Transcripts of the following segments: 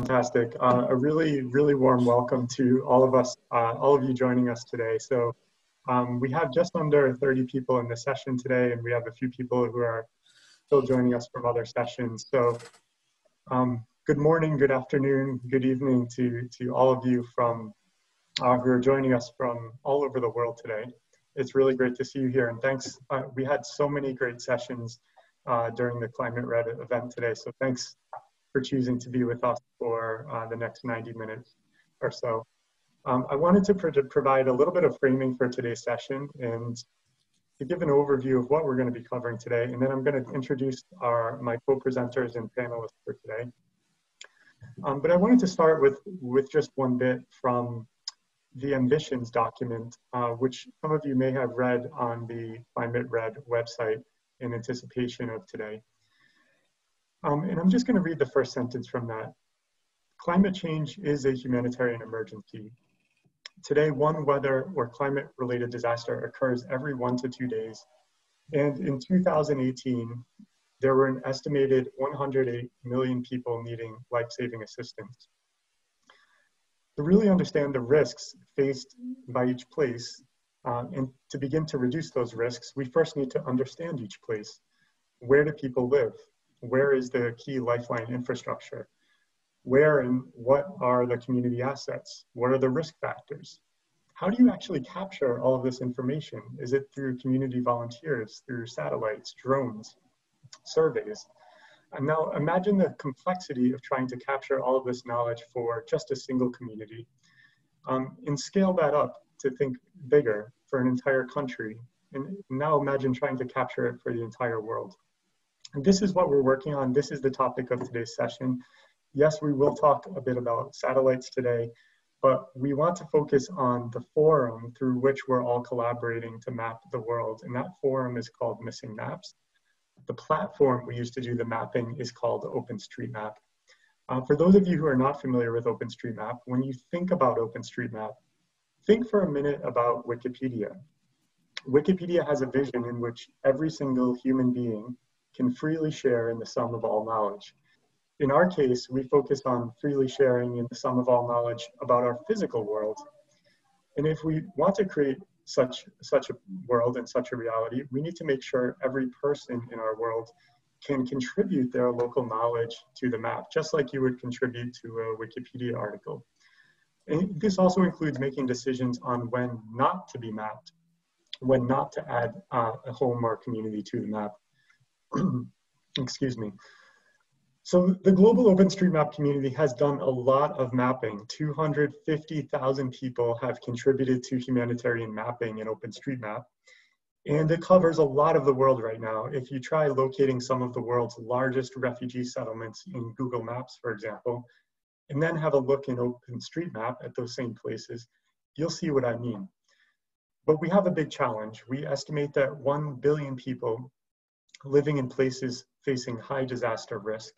Fantastic. Uh, a really, really warm welcome to all of us, uh, all of you joining us today. So um, we have just under 30 people in the session today, and we have a few people who are still joining us from other sessions. So um, good morning, good afternoon, good evening to, to all of you from uh, who are joining us from all over the world today. It's really great to see you here, and thanks. Uh, we had so many great sessions uh, during the Climate Red event today, so thanks for choosing to be with us for uh, the next 90 minutes or so. Um, I wanted to pro provide a little bit of framing for today's session and to give an overview of what we're going to be covering today, and then I'm going to introduce our my co-presenters and panelists for today. Um, but I wanted to start with, with just one bit from the ambitions document, uh, which some of you may have read on the Climate Red website in anticipation of today. Um, and I'm just going to read the first sentence from that. Climate change is a humanitarian emergency. Today, one weather or climate related disaster occurs every one to two days. And in 2018, there were an estimated 108 million people needing life saving assistance. To really understand the risks faced by each place um, and to begin to reduce those risks, we first need to understand each place. Where do people live? where is the key lifeline infrastructure? Where and what are the community assets? What are the risk factors? How do you actually capture all of this information? Is it through community volunteers, through satellites, drones, surveys? And now imagine the complexity of trying to capture all of this knowledge for just a single community um, and scale that up to think bigger for an entire country. And now imagine trying to capture it for the entire world. And this is what we're working on. This is the topic of today's session. Yes, we will talk a bit about satellites today, but we want to focus on the forum through which we're all collaborating to map the world. And that forum is called Missing Maps. The platform we use to do the mapping is called OpenStreetMap. Uh, for those of you who are not familiar with OpenStreetMap, when you think about OpenStreetMap, think for a minute about Wikipedia. Wikipedia has a vision in which every single human being can freely share in the sum of all knowledge. In our case, we focus on freely sharing in the sum of all knowledge about our physical world. And if we want to create such, such a world and such a reality, we need to make sure every person in our world can contribute their local knowledge to the map, just like you would contribute to a Wikipedia article. And this also includes making decisions on when not to be mapped, when not to add uh, a home or community to the map. excuse me. So the global OpenStreetMap community has done a lot of mapping. 250,000 people have contributed to humanitarian mapping in OpenStreetMap. And it covers a lot of the world right now. If you try locating some of the world's largest refugee settlements in Google Maps, for example, and then have a look in OpenStreetMap at those same places, you'll see what I mean. But we have a big challenge. We estimate that 1 billion people living in places facing high disaster risk,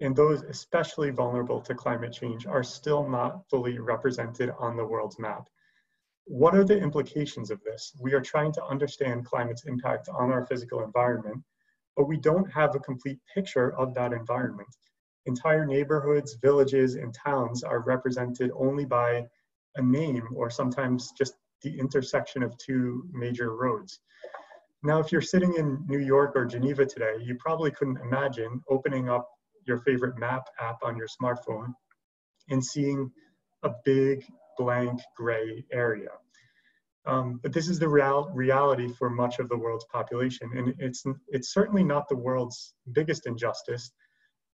and those especially vulnerable to climate change are still not fully represented on the world's map. What are the implications of this? We are trying to understand climate's impact on our physical environment, but we don't have a complete picture of that environment. Entire neighborhoods, villages, and towns are represented only by a name or sometimes just the intersection of two major roads. Now, if you're sitting in New York or Geneva today, you probably couldn't imagine opening up your favorite map app on your smartphone and seeing a big blank gray area. Um, but this is the real, reality for much of the world's population. And it's, it's certainly not the world's biggest injustice,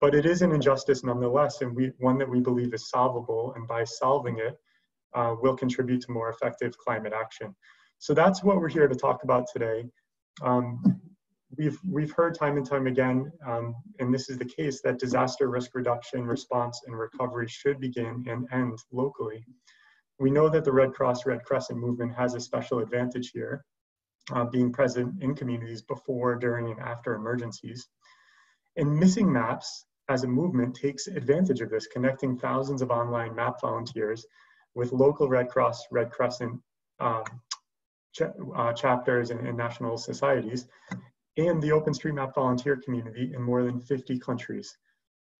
but it is an injustice nonetheless, and we, one that we believe is solvable. And by solving it, uh, will contribute to more effective climate action. So that's what we're here to talk about today. Um, we've, we've heard time and time again, um, and this is the case, that disaster risk reduction, response, and recovery should begin and end locally. We know that the Red Cross Red Crescent movement has a special advantage here, uh, being present in communities before, during, and after emergencies. And Missing Maps as a movement takes advantage of this, connecting thousands of online map volunteers with local Red Cross Red Crescent um, uh, chapters and, and, national societies, and the OpenStreetMap volunteer community in more than 50 countries.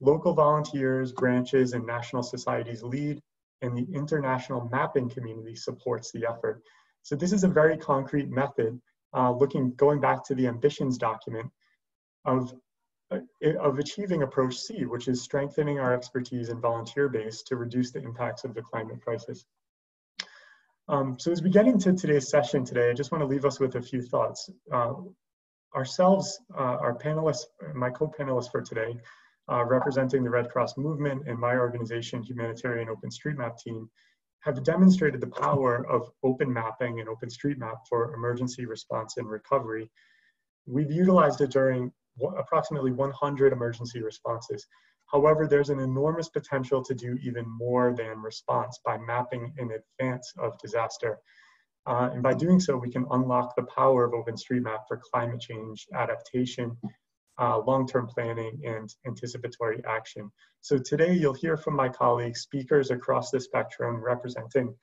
Local volunteers, branches, and national societies lead, and the international mapping community supports the effort. So this is a very concrete method, uh, looking going back to the ambitions document of uh, of achieving approach C, which is strengthening our expertise and volunteer base to reduce the impacts of the climate crisis. Um, so as we get into today's session today, I just want to leave us with a few thoughts. Uh, ourselves, uh, our panelists, my co-panelists for today, uh, representing the Red Cross movement and my organization, Humanitarian OpenStreetMap team, have demonstrated the power of open mapping and OpenStreetMap for emergency response and recovery. We've utilized it during approximately 100 emergency responses. However, there's an enormous potential to do even more than response by mapping in advance of disaster. Uh, and by doing so, we can unlock the power of OpenStreetMap for climate change adaptation uh, long-term planning and anticipatory action. So today you'll hear from my colleagues, speakers across the spectrum representing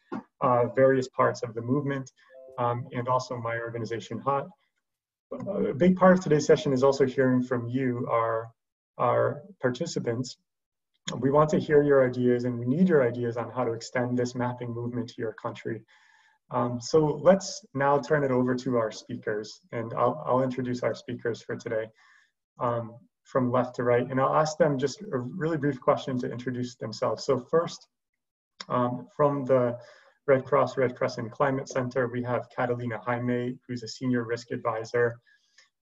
uh, various parts of the movement um, and also my organization HOT. A big part of today's session is also hearing from you, our, our participants. We want to hear your ideas and we need your ideas on how to extend this mapping movement to your country. Um, so let's now turn it over to our speakers and I'll, I'll introduce our speakers for today um, from left to right. And I'll ask them just a really brief question to introduce themselves. So first, um, from the Red Cross Red Crescent Climate Center, we have Catalina Jaime, who's a senior risk advisor.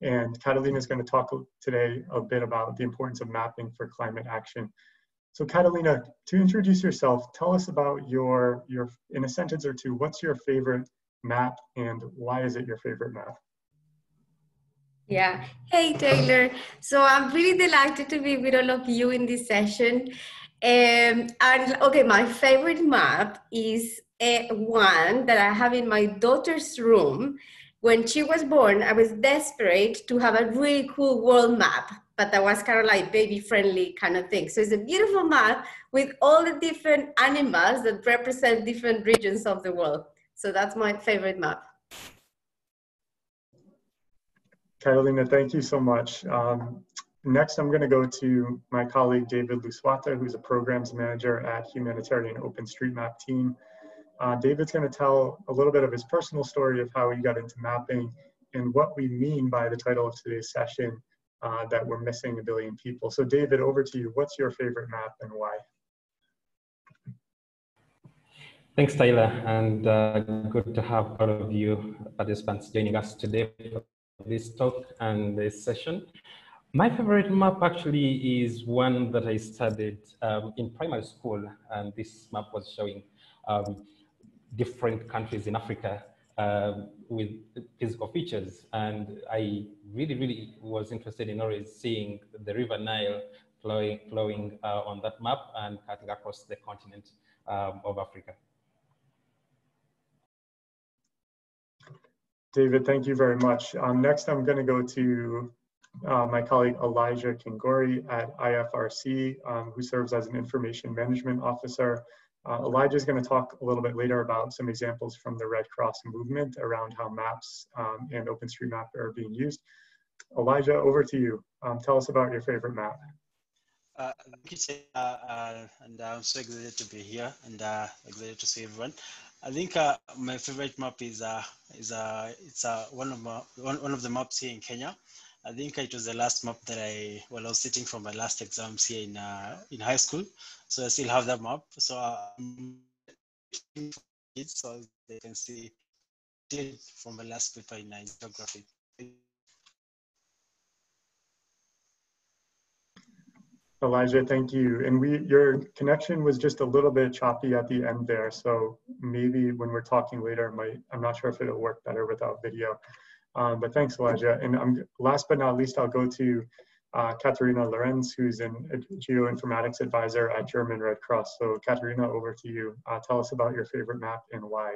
And Catalina is going to talk today a bit about the importance of mapping for climate action. So Catalina, to introduce yourself, tell us about your, your, in a sentence or two, what's your favorite map and why is it your favorite map? Yeah. Hey, Taylor. So I'm really delighted to be with all of you in this session. Um, and okay, my favorite map is a one that I have in my daughter's room. When she was born, I was desperate to have a really cool world map, but that was kind of like baby friendly kind of thing. So it's a beautiful map with all the different animals that represent different regions of the world. So that's my favorite map. Catalina, thank you so much. Um, next, I'm going to go to my colleague David Luswata, who's a programs manager at Humanitarian OpenStreetMap team. Uh, David's going to tell a little bit of his personal story of how he got into mapping and what we mean by the title of today's session, uh, that we're missing a billion people. So David, over to you. What's your favorite map and why? Thanks, Taylor, and uh, good to have all of you participants joining us today for this talk and this session. My favorite map actually is one that I studied um, in primary school, and this map was showing um, different countries in Africa uh, with physical features. And I really, really was interested in always seeing the River Nile flowing, flowing uh, on that map and cutting across the continent um, of Africa. David, thank you very much. Um, next, I'm going to go to uh, my colleague Elijah Kingori at IFRC, um, who serves as an information management officer. Uh, Elijah is going to talk a little bit later about some examples from the Red Cross movement around how maps um, and OpenStreetMap are being used. Elijah, over to you. Um, tell us about your favorite map. Uh, thank you, uh, uh, and I'm so excited to be here and uh, excited to see everyone. I think uh, my favorite map is uh, is uh, it's uh, one of my, one, one of the maps here in Kenya. I think it was the last map that I well I was sitting for my last exams here in uh, in high school, so I still have that map. So um, so they can see it from my last paper in uh, geography. Elijah, thank you. And we, your connection was just a little bit choppy at the end there. So maybe when we're talking later, might, I'm not sure if it'll work better without video. Um, but thanks, Elijah. And last but not least, I'll go to uh, Katharina Lorenz, who's a geoinformatics advisor at German Red Cross. So Katharina, over to you. Uh, tell us about your favorite map and why.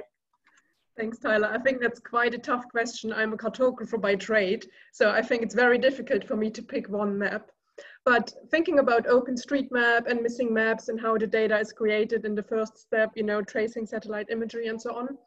Thanks, Tyler. I think that's quite a tough question. I'm a cartographer by trade, so I think it's very difficult for me to pick one map. But thinking about OpenStreetMap and missing maps and how the data is created in the first step, you know, tracing satellite imagery and so on,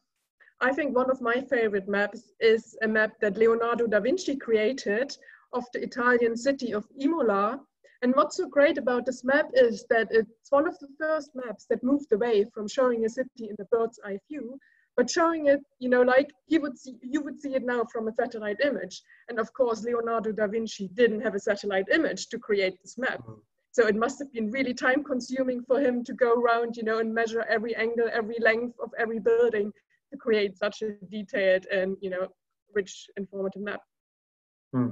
I think one of my favorite maps is a map that Leonardo da Vinci created of the Italian city of Imola, And what's so great about this map is that it's one of the first maps that moved away from showing a city in the bird's eye view, but showing it, you know, like you would see, you would see it now from a satellite image. And of course, Leonardo da Vinci didn't have a satellite image to create this map. Mm. So it must have been really time consuming for him to go around, you know, and measure every angle, every length of every building to create such a detailed and, you know, rich, informative map. Hmm.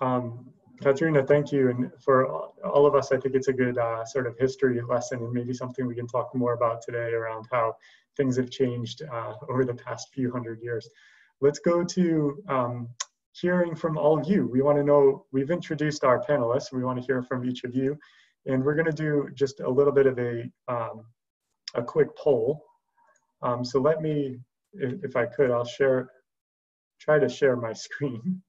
Um, Katrina, thank you. And for all of us, I think it's a good uh, sort of history lesson and maybe something we can talk more about today around how things have changed uh, over the past few hundred years. Let's go to um, hearing from all of you. We want to know, we've introduced our panelists. We want to hear from each of you. And we're going to do just a little bit of a, um, a quick poll. Um, so let me, if, if I could, I'll share, try to share my screen.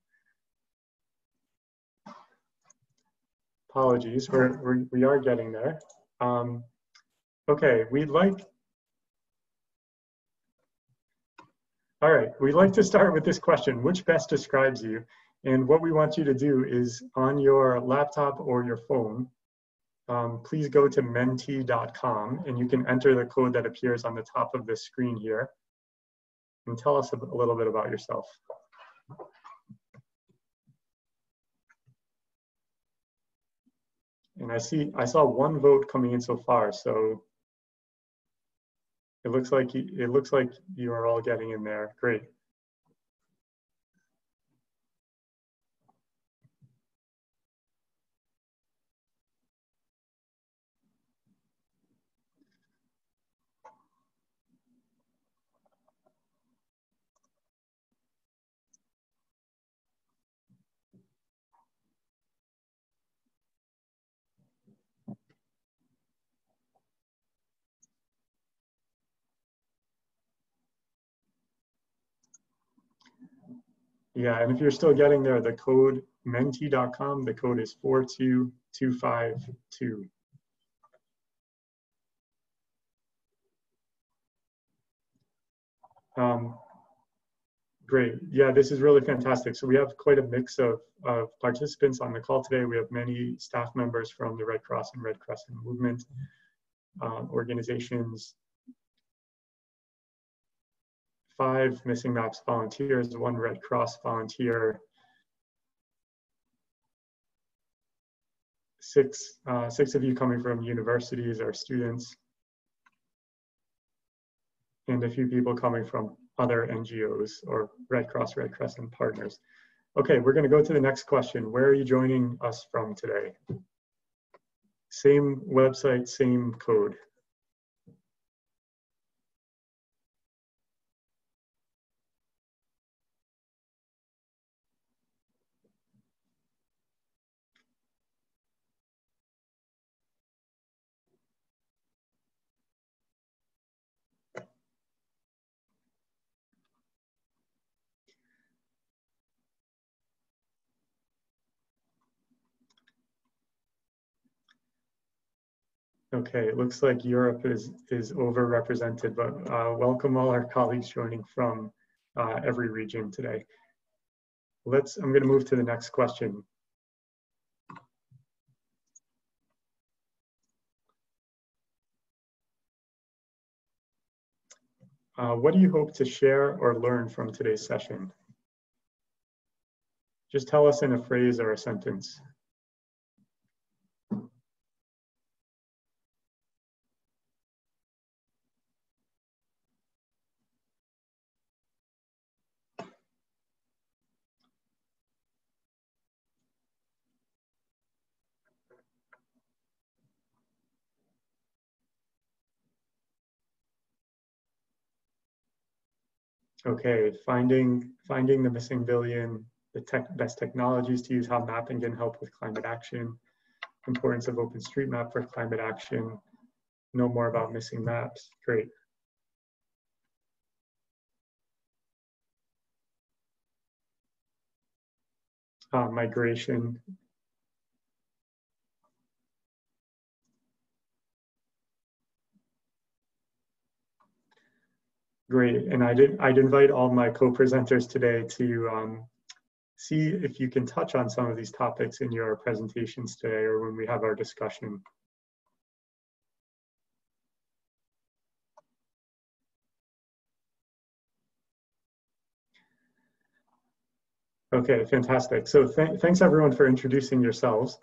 Apologies, we're, we're, we are getting there. Um, okay, we'd like All right, we'd like to start with this question, which best describes you? And what we want you to do is on your laptop or your phone, um, please go to menti.com and you can enter the code that appears on the top of the screen here and tell us a, a little bit about yourself. And I see, I saw one vote coming in so far, so it looks like it looks like you are all getting in there. Great. Yeah, and if you're still getting there, the code menti.com, the code is 42252. Um, great. Yeah, this is really fantastic. So we have quite a mix of, of participants on the call today. We have many staff members from the Red Cross and Red Crescent movement um, organizations, five Missing Maps volunteers, one Red Cross volunteer, six, uh, six of you coming from universities or students, and a few people coming from other NGOs or Red Cross, Red Crescent partners. Okay, we're gonna go to the next question. Where are you joining us from today? Same website, same code. Okay, it looks like Europe is, is overrepresented, but uh, welcome all our colleagues joining from uh, every region today. Let's, I'm gonna move to the next question. Uh, what do you hope to share or learn from today's session? Just tell us in a phrase or a sentence. Okay, finding, finding the missing billion, the tech, best technologies to use, how mapping can help with climate action, importance of OpenStreetMap for climate action, know more about missing maps, great. Uh, migration, Great, and I'd, I'd invite all my co-presenters today to, um, see if you can touch on some of these topics in your presentations today or when we have our discussion. Okay, fantastic. So th thanks everyone for introducing yourselves.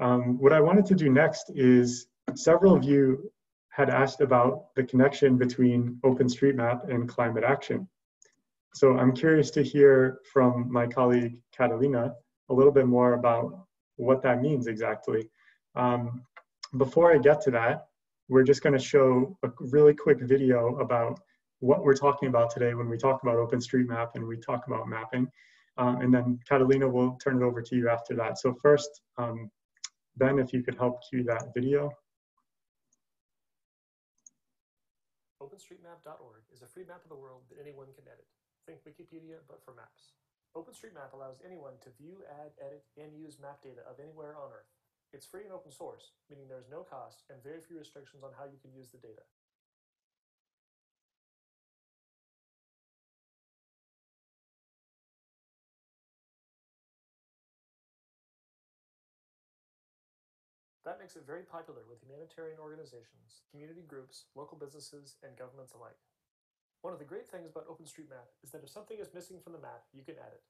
Um, what I wanted to do next is several of you had asked about the connection between OpenStreetMap and climate action. So I'm curious to hear from my colleague Catalina a little bit more about what that means exactly. Um, before I get to that, we're just going to show a really quick video about what we're talking about today when we talk about OpenStreetMap and we talk about mapping. Um, and then Catalina will turn it over to you after that. So first, um, Ben, if you could help cue that video. OpenStreetMap.org is a free map of the world that anyone can edit. Think Wikipedia, but for maps. OpenStreetMap allows anyone to view, add, edit, and use map data of anywhere on Earth. It's free and open source, meaning there's no cost and very few restrictions on how you can use the data. That makes it very popular with humanitarian organizations, community groups, local businesses, and governments alike. One of the great things about OpenStreetMap is that if something is missing from the map, you can add it.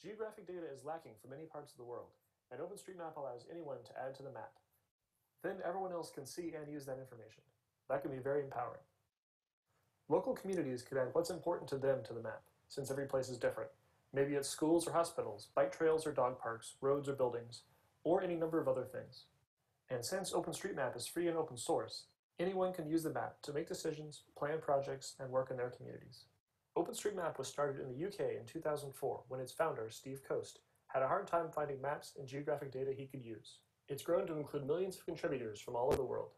Geographic data is lacking for many parts of the world, and OpenStreetMap allows anyone to add to the map. Then everyone else can see and use that information. That can be very empowering. Local communities could add what's important to them to the map, since every place is different. Maybe it's schools or hospitals, bike trails or dog parks, roads or buildings, or any number of other things. And since OpenStreetMap is free and open source, anyone can use the map to make decisions, plan projects, and work in their communities. OpenStreetMap was started in the UK in 2004 when its founder, Steve Coast, had a hard time finding maps and geographic data he could use. It's grown to include millions of contributors from all over the world.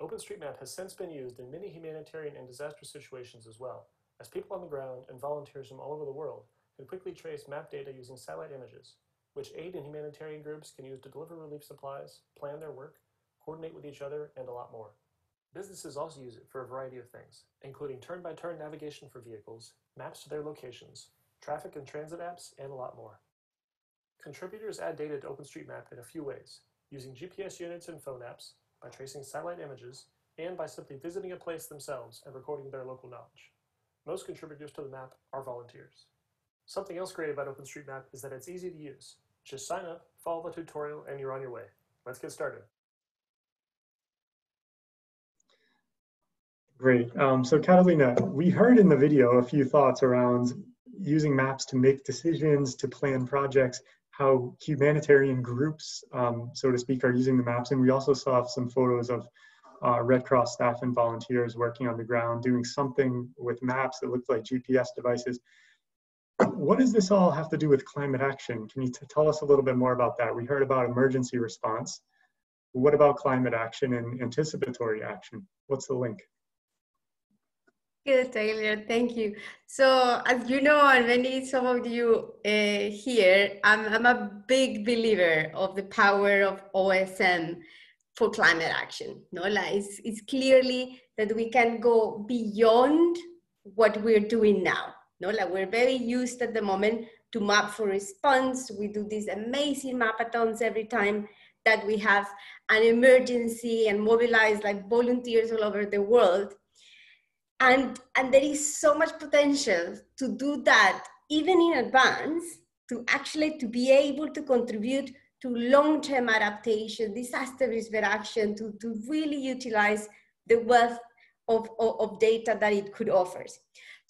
OpenStreetMap has since been used in many humanitarian and disaster situations as well, as people on the ground and volunteers from all over the world can quickly trace map data using satellite images, which aid and humanitarian groups can use to deliver relief supplies, plan their work, coordinate with each other, and a lot more. Businesses also use it for a variety of things, including turn-by-turn -turn navigation for vehicles, maps to their locations, traffic and transit apps, and a lot more. Contributors add data to OpenStreetMap in a few ways, using GPS units and phone apps, by tracing satellite images, and by simply visiting a place themselves and recording their local knowledge. Most contributors to the map are volunteers. Something else great about OpenStreetMap is that it's easy to use. Just sign up, follow the tutorial, and you're on your way. Let's get started. Great. Um, so Catalina, we heard in the video a few thoughts around using maps to make decisions, to plan projects, how humanitarian groups, um, so to speak, are using the maps. And we also saw some photos of uh, Red Cross staff and volunteers working on the ground, doing something with maps that looked like GPS devices. What does this all have to do with climate action? Can you tell us a little bit more about that? We heard about emergency response. What about climate action and anticipatory action? What's the link? Good, Taylor. Thank you. So, as you know, and many some of you uh, here, I'm, I'm a big believer of the power of OSM for climate action. No, like it's, it's clearly that we can go beyond what we're doing now. No, like we're very used at the moment to map for response. We do these amazing mapathons every time that we have an emergency and mobilize like volunteers all over the world and and there is so much potential to do that even in advance to actually to be able to contribute to long-term adaptation disaster risk reduction to, to really utilize the wealth of, of, of data that it could offer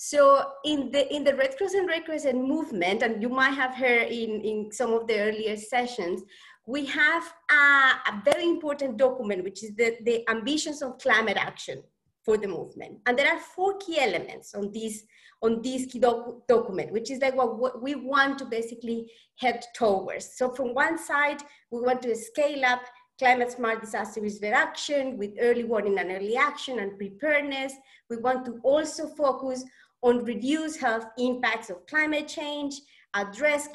so in the in the red cross and red crescent movement and you might have heard in in some of the earlier sessions we have a, a very important document which is the, the ambitions of climate action for the movement. And there are four key elements on this, on this key doc document, which is like what, what we want to basically head towards. So from one side, we want to scale up climate smart disaster risk reduction with early warning and early action and preparedness. We want to also focus on reduce health impacts of climate change, address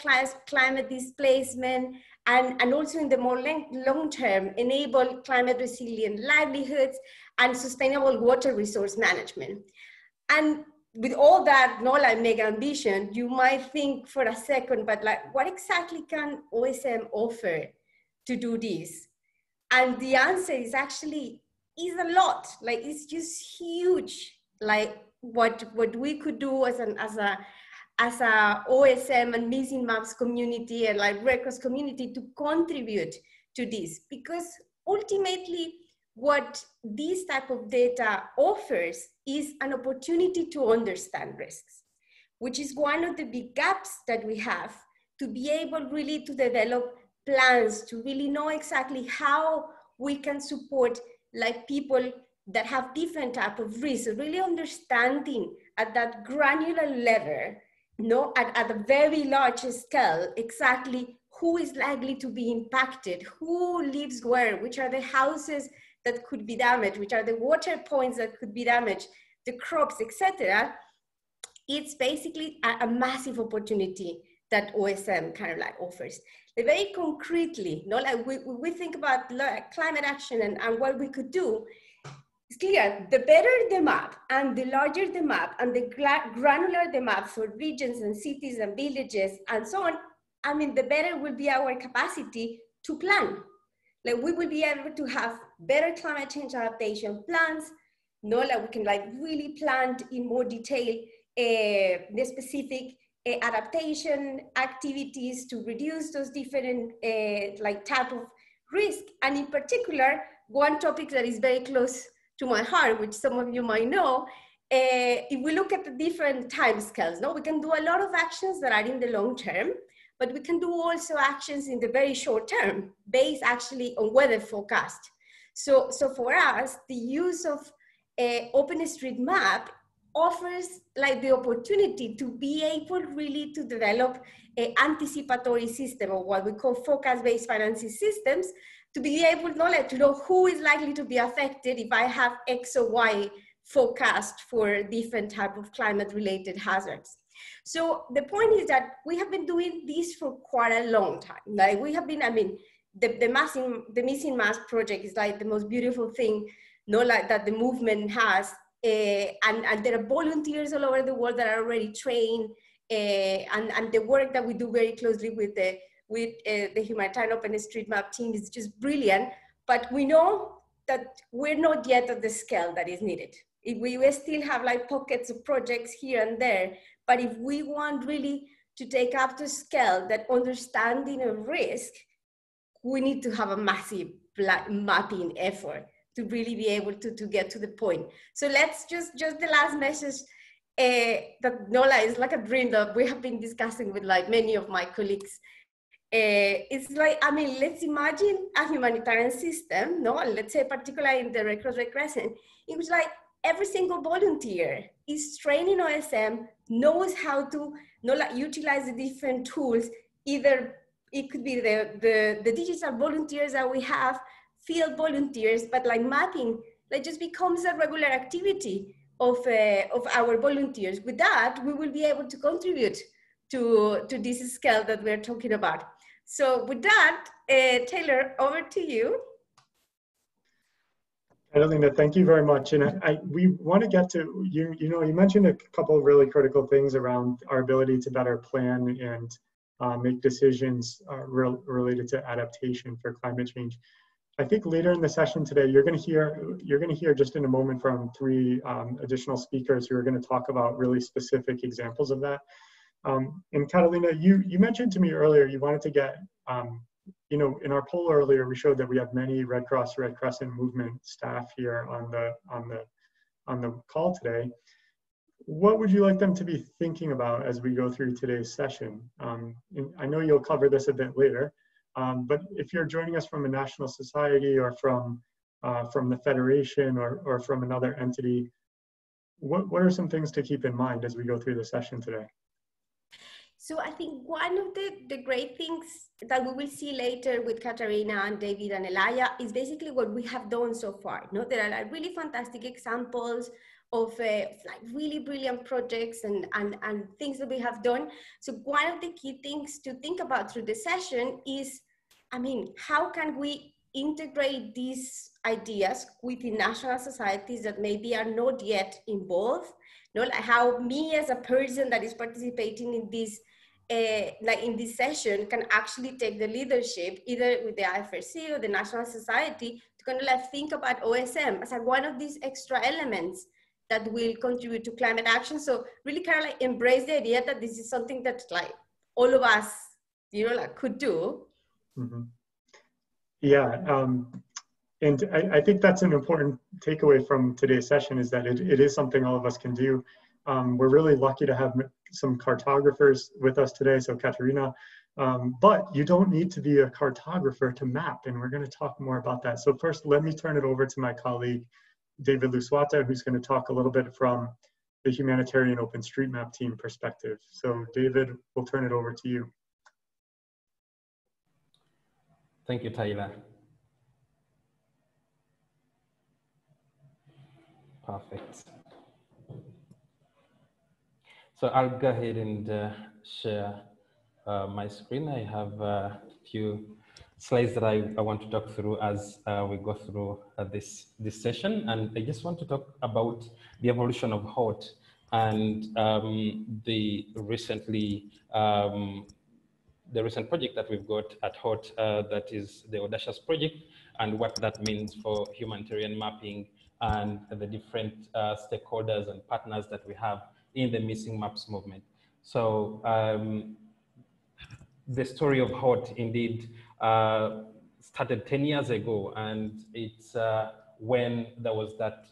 climate displacement, and, and also in the more long term, enable climate resilient livelihoods and sustainable water resource management. And with all that no like mega ambition you might think for a second but like what exactly can osm offer to do this? And the answer is actually is a lot. Like it's just huge. Like what what we could do as an as a as a OSM and missing maps community and like Red Cross community to contribute to this. Because ultimately what this type of data offers is an opportunity to understand risks, which is one of the big gaps that we have to be able really to develop plans to really know exactly how we can support like people that have different type of risks, really understanding at that granular level, no, at, at a very large scale, exactly who is likely to be impacted, who lives where, which are the houses that could be damaged, which are the water points that could be damaged, the crops, etc. It's basically a, a, massive opportunity that OSM kind of like offers. very concretely, no, like we, we think about climate action and, and what we could do. It's clear, the better the map and the larger the map and the granular the map for regions and cities and villages and so on, I mean, the better will be our capacity to plan. Like we will be able to have better climate change adaptation plans, no, like we can like really plan in more detail uh, the specific uh, adaptation activities to reduce those different uh, like type of risk. And in particular, one topic that is very close to my heart, which some of you might know, uh, if we look at the different time scales, no, we can do a lot of actions that are in the long term, but we can do also actions in the very short term based actually on weather forecast. So, so for us, the use of uh, OpenStreetMap offers like the opportunity to be able really to develop an anticipatory system or what we call forecast-based financing systems to be able like, to know who is likely to be affected if I have X or Y forecast for different type of climate related hazards. So the point is that we have been doing this for quite a long time. Like we have been, I mean, the, the, massing, the Missing Maps project is like the most beautiful thing, no, like that the movement has. Uh, and, and there are volunteers all over the world that are already trained. Uh, and, and the work that we do very closely with the, with uh, the Humanitarian OpenStreetMap team is just brilliant. But we know that we're not yet at the scale that is needed. If we, still have like pockets of projects here and there, but if we want really to take up to scale that understanding of risk, we need to have a massive mapping effort to really be able to, to get to the point. So let's just, just the last message uh, that NOLA is like a dream that we have been discussing with like many of my colleagues. Uh, it's like, I mean, let's imagine a humanitarian system, no, let's say particularly in the Red Cross Red Crescent, it was like every single volunteer is trained in OSM, knows how to know, like, utilize the different tools. Either it could be the, the, the digital volunteers that we have, field volunteers, but like mapping, like just becomes a regular activity of, uh, of our volunteers. With that, we will be able to contribute to, to this scale that we're talking about. So with that, uh, Taylor, over to you. Catalina, thank you very much. And I, I, we want to get to you. You know, you mentioned a couple of really critical things around our ability to better plan and uh, make decisions uh, re related to adaptation for climate change. I think later in the session today, you're going to hear you're going to hear just in a moment from three um, additional speakers who are going to talk about really specific examples of that. Um, and Catalina, you you mentioned to me earlier you wanted to get um, you know, in our poll earlier, we showed that we have many Red Cross, Red Crescent movement staff here on the on the on the call today. What would you like them to be thinking about as we go through today's session? Um, I know you'll cover this a bit later, um, but if you're joining us from a national society or from uh, from the federation or or from another entity, what what are some things to keep in mind as we go through the session today? So I think one of the, the great things that we will see later with Katharina and David and Elia is basically what we have done so far. No, there are like really fantastic examples of uh, like really brilliant projects and, and, and things that we have done. So one of the key things to think about through the session is, I mean, how can we integrate these ideas within national societies that maybe are not yet involved. You know, like how me as a person that is participating in this, uh, like in this session, can actually take the leadership either with the IFRC or the National Society to kind of like think about OSM as like one of these extra elements that will contribute to climate action. So really kind of like embrace the idea that this is something that like all of us, you know, like could do. Mm-hmm. Yeah, um, and I, I, think that's an important takeaway from today's session is that it, it is something all of us can do. Um, we're really lucky to have some cartographers with us today, so Katharina, um, but you don't need to be a cartographer to map, and we're going to talk more about that. So first, let me turn it over to my colleague, David Luswata, who's going to talk a little bit from the humanitarian OpenStreetMap team perspective. So David, we'll turn it over to you. Thank you, Tyler. Perfect. So I'll go ahead and uh, share uh, my screen. I have a few slides that I, I want to talk through as uh, we go through uh, this, this session. And I just want to talk about the evolution of HOT and um, the recently um, the recent project that we've got at HOT, uh, that is the Audacious project, and what that means for humanitarian mapping and the different uh, stakeholders and partners that we have in the Missing Maps movement. So um, the story of HOT indeed uh, started 10 years ago, and it's uh, when there was that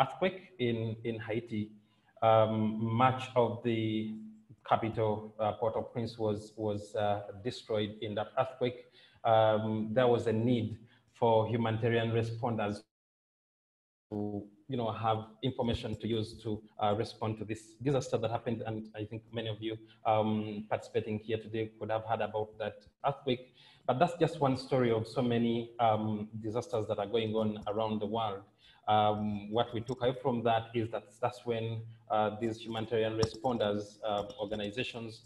earthquake in, in Haiti. Um, much of the capital, uh, Port-au-Prince, was, was uh, destroyed in that earthquake, um, there was a need for humanitarian responders to you know, have information to use to uh, respond to this disaster that happened. And I think many of you um, participating here today could have heard about that earthquake. But that's just one story of so many um, disasters that are going on around the world. Um, what we took away from that is that that's when uh, these humanitarian responders uh, organizations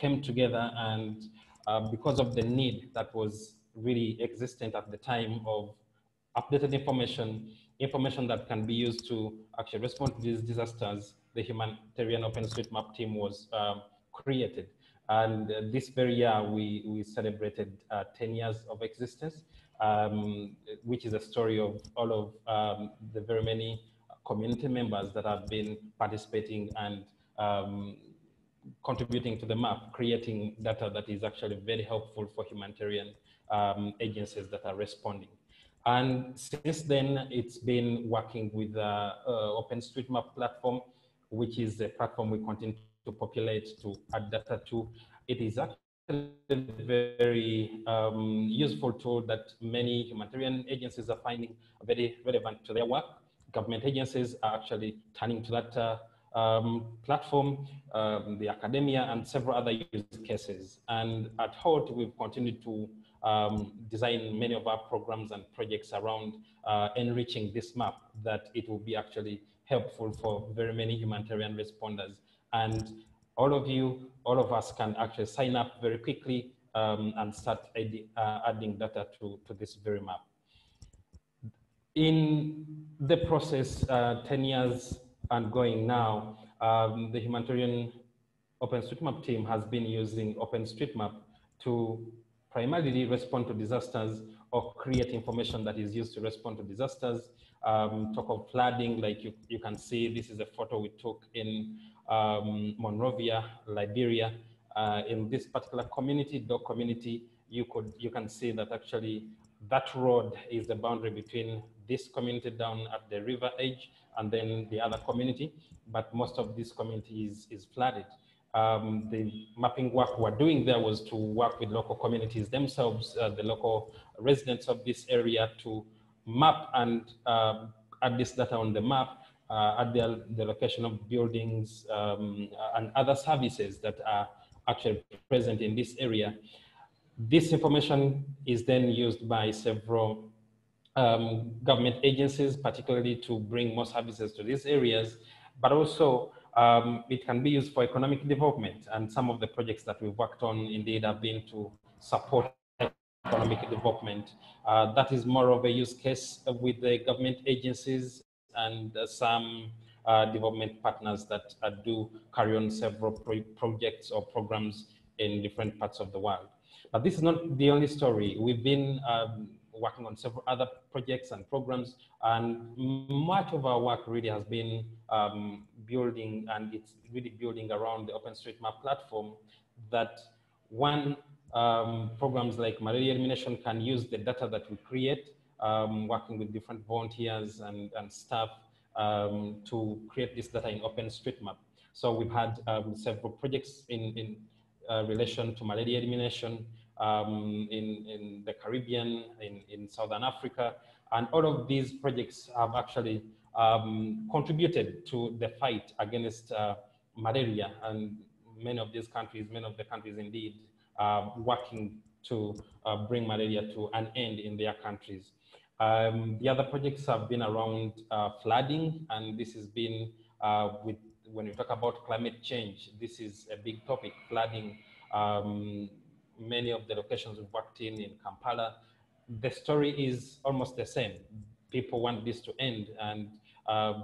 came together and uh, because of the need that was really existent at the time of updated information, information that can be used to actually respond to these disasters, the humanitarian OpenStreetMap team was um, created. And uh, this very year, we, we celebrated uh, 10 years of existence um, which is a story of all of um, the very many community members that have been participating and um, contributing to the map, creating data that is actually very helpful for humanitarian um, agencies that are responding. And since then, it's been working with the uh, OpenStreetMap platform, which is a platform we continue to populate to add data to. It is actually a very um, useful tool that many humanitarian agencies are finding very relevant to their work. Government agencies are actually turning to that uh, um, platform, um, the academia, and several other use cases. And at HOT, we've continued to um, design many of our programs and projects around uh, enriching this map that it will be actually helpful for very many humanitarian responders. And all of you, all of us can actually sign up very quickly um, and start adding, uh, adding data to, to this very map. In the process, uh, 10 years and going now, um, the humanitarian OpenStreetMap team has been using OpenStreetMap to primarily respond to disasters or create information that is used to respond to disasters. Um, talk of flooding, like you, you can see, this is a photo we took in um, Monrovia, Liberia. Uh, in this particular community, Doe community, you could you can see that actually that road is the boundary between this community down at the river edge and then the other community. But most of this community is, is flooded. Um, the mapping work we're doing there was to work with local communities themselves, uh, the local residents of this area to map and uh, add this data on the map uh, at the, the location of buildings um, and other services that are actually present in this area. This information is then used by several um, government agencies, particularly to bring more services to these areas, but also um, it can be used for economic development. And some of the projects that we've worked on indeed have been to support economic development. Uh, that is more of a use case with the government agencies and uh, some uh, development partners that uh, do carry on several pro projects or programs in different parts of the world. But this is not the only story. We've been um, working on several other projects and programs, and much of our work really has been um, building, and it's really building around the OpenStreetMap platform that one um, programs like malaria elimination can use the data that we create, um, working with different volunteers and, and staff um, to create this data in OpenStreetMap. So we've had um, several projects in, in uh, relation to malaria elimination um, in, in the Caribbean, in, in Southern Africa, and all of these projects have actually um, contributed to the fight against uh, malaria. And many of these countries, many of the countries indeed, uh, working to uh, bring malaria to an end in their countries. Um, the other projects have been around uh, flooding, and this has been uh, with when we talk about climate change. This is a big topic. Flooding. Um, many of the locations we've worked in in Kampala, the story is almost the same. People want this to end, and uh,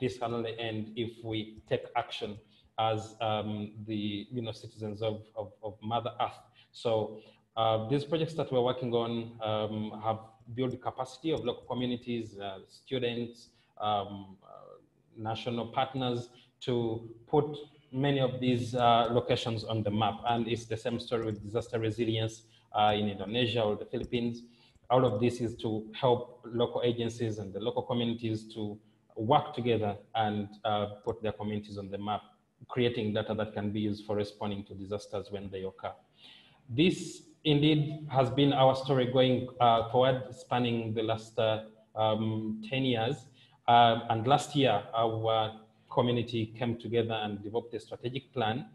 this can only end if we take action as um, the you know citizens of, of, of Mother Earth. So uh, these projects that we're working on um, have built capacity of local communities, uh, students, um, uh, national partners to put many of these uh, locations on the map. And it's the same story with disaster resilience uh, in Indonesia or the Philippines. All of this is to help local agencies and the local communities to work together and uh, put their communities on the map creating data that can be used for responding to disasters when they occur. This indeed has been our story going uh, forward, spanning the last uh, um, 10 years. Uh, and last year, our community came together and developed a strategic plan.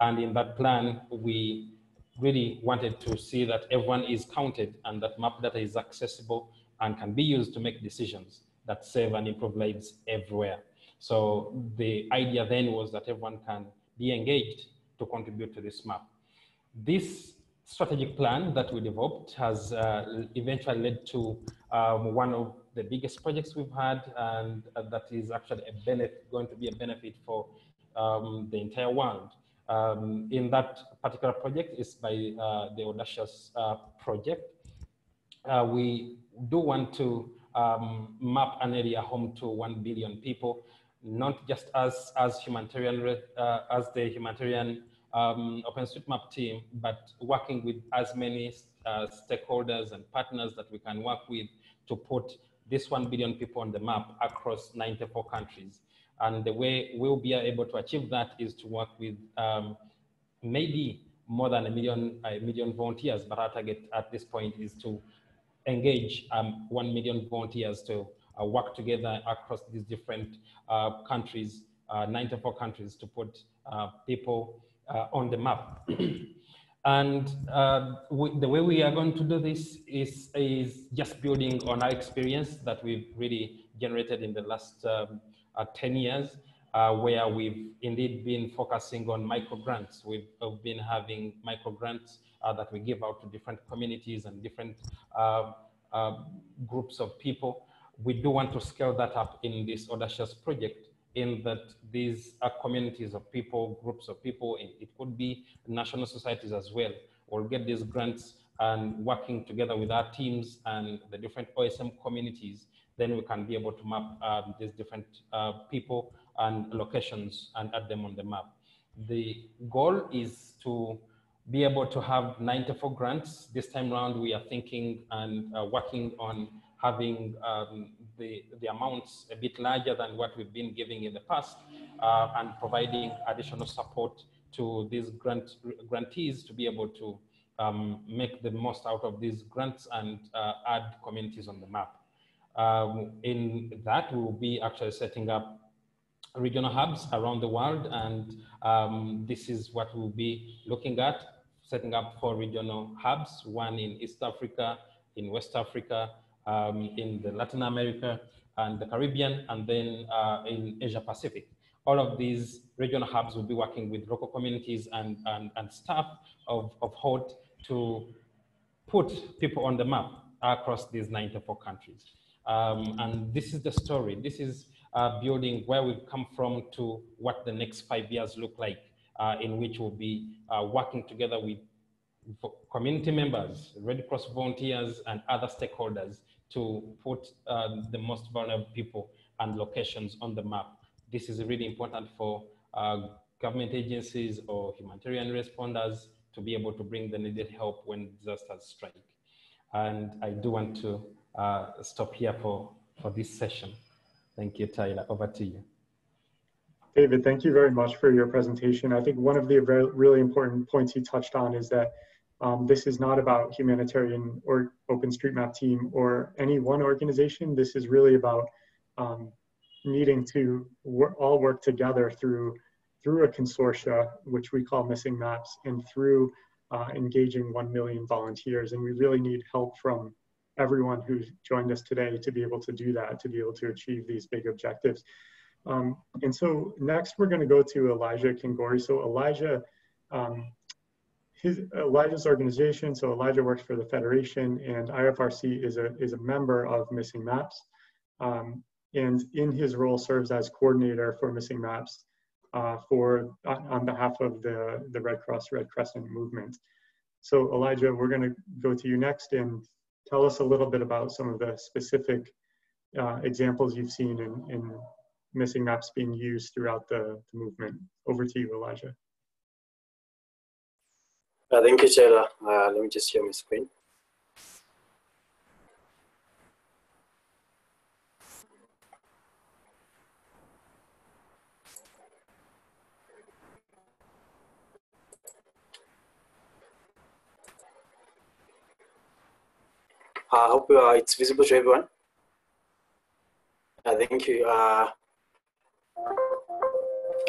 And in that plan, we really wanted to see that everyone is counted and that map data is accessible and can be used to make decisions that save and improve lives everywhere. So the idea then was that everyone can be engaged to contribute to this map. This strategic plan that we developed has uh, eventually led to um, one of the biggest projects we've had, and uh, that is actually a benefit, going to be a benefit for um, the entire world. Um, in that particular project is by uh, the Audacious uh, project. Uh, we do want to um, map an area home to 1 billion people not just as as humanitarian uh, as the humanitarian um, OpenStreetMap team, but working with as many uh, stakeholders and partners that we can work with to put this 1 billion people on the map across 94 countries. And the way we'll be able to achieve that is to work with um, maybe more than a million, a million volunteers, but our target at this point is to engage um, 1 million volunteers to uh, work together across these different uh, countries, uh, 94 countries to put people on the map. and we, the way we are going to do this is, is just building on our experience that we've really generated in the last um, 10 years. Uh, where we've indeed been focusing on micro grants. We've, we've been having micro grants uh, that we give out to different communities and different uh, groups of people we do want to scale that up in this audacious project in that these are communities of people, groups of people, it could be national societies as well, will get these grants and working together with our teams and the different OSM communities, then we can be able to map um, these different uh, people and locations and add them on the map. The goal is to be able to have 94 grants. This time around, we are thinking and uh, working on having um, the, the amounts a bit larger than what we've been giving in the past uh, and providing additional support to these grant, grantees to be able to um, make the most out of these grants and uh, add communities on the map. Um, in that, we will be actually setting up regional hubs around the world, and um, this is what we'll be looking at, setting up four regional hubs, one in East Africa, in West Africa, um, in the Latin America and the Caribbean, and then uh, in Asia Pacific. All of these regional hubs will be working with local communities and, and, and staff of, of HOT to put people on the map across these 94 countries. Um, and this is the story. This is uh, building where we've come from to what the next five years look like, uh, in which we'll be uh, working together with community members, Red Cross volunteers, and other stakeholders to put um, the most vulnerable people and locations on the map. This is really important for uh, government agencies or humanitarian responders to be able to bring the needed help when disasters strike. And I do want to uh, stop here for, for this session. Thank you, Tyler. Over to you. David, thank you very much for your presentation. I think one of the really important points you touched on is that um, this is not about humanitarian or OpenStreetMap team or any one organization. This is really about um, needing to wor all work together through through a consortia, which we call Missing Maps, and through uh, engaging 1 million volunteers. And we really need help from everyone who's joined us today to be able to do that, to be able to achieve these big objectives. Um, and so next we're gonna go to Elijah Kingori. So Elijah, um, his, Elijah's organization, so Elijah works for the Federation and IFRC is a, is a member of Missing Maps. Um, and in his role serves as coordinator for Missing Maps uh, for on behalf of the, the Red Cross Red Crescent movement. So Elijah, we're going to go to you next and tell us a little bit about some of the specific uh, examples you've seen in, in missing maps being used throughout the, the movement. Over to you, Elijah. Uh, thank you, Taylor. Uh, let me just share my screen. I hope uh, it's visible to everyone. Uh, thank you. Uh,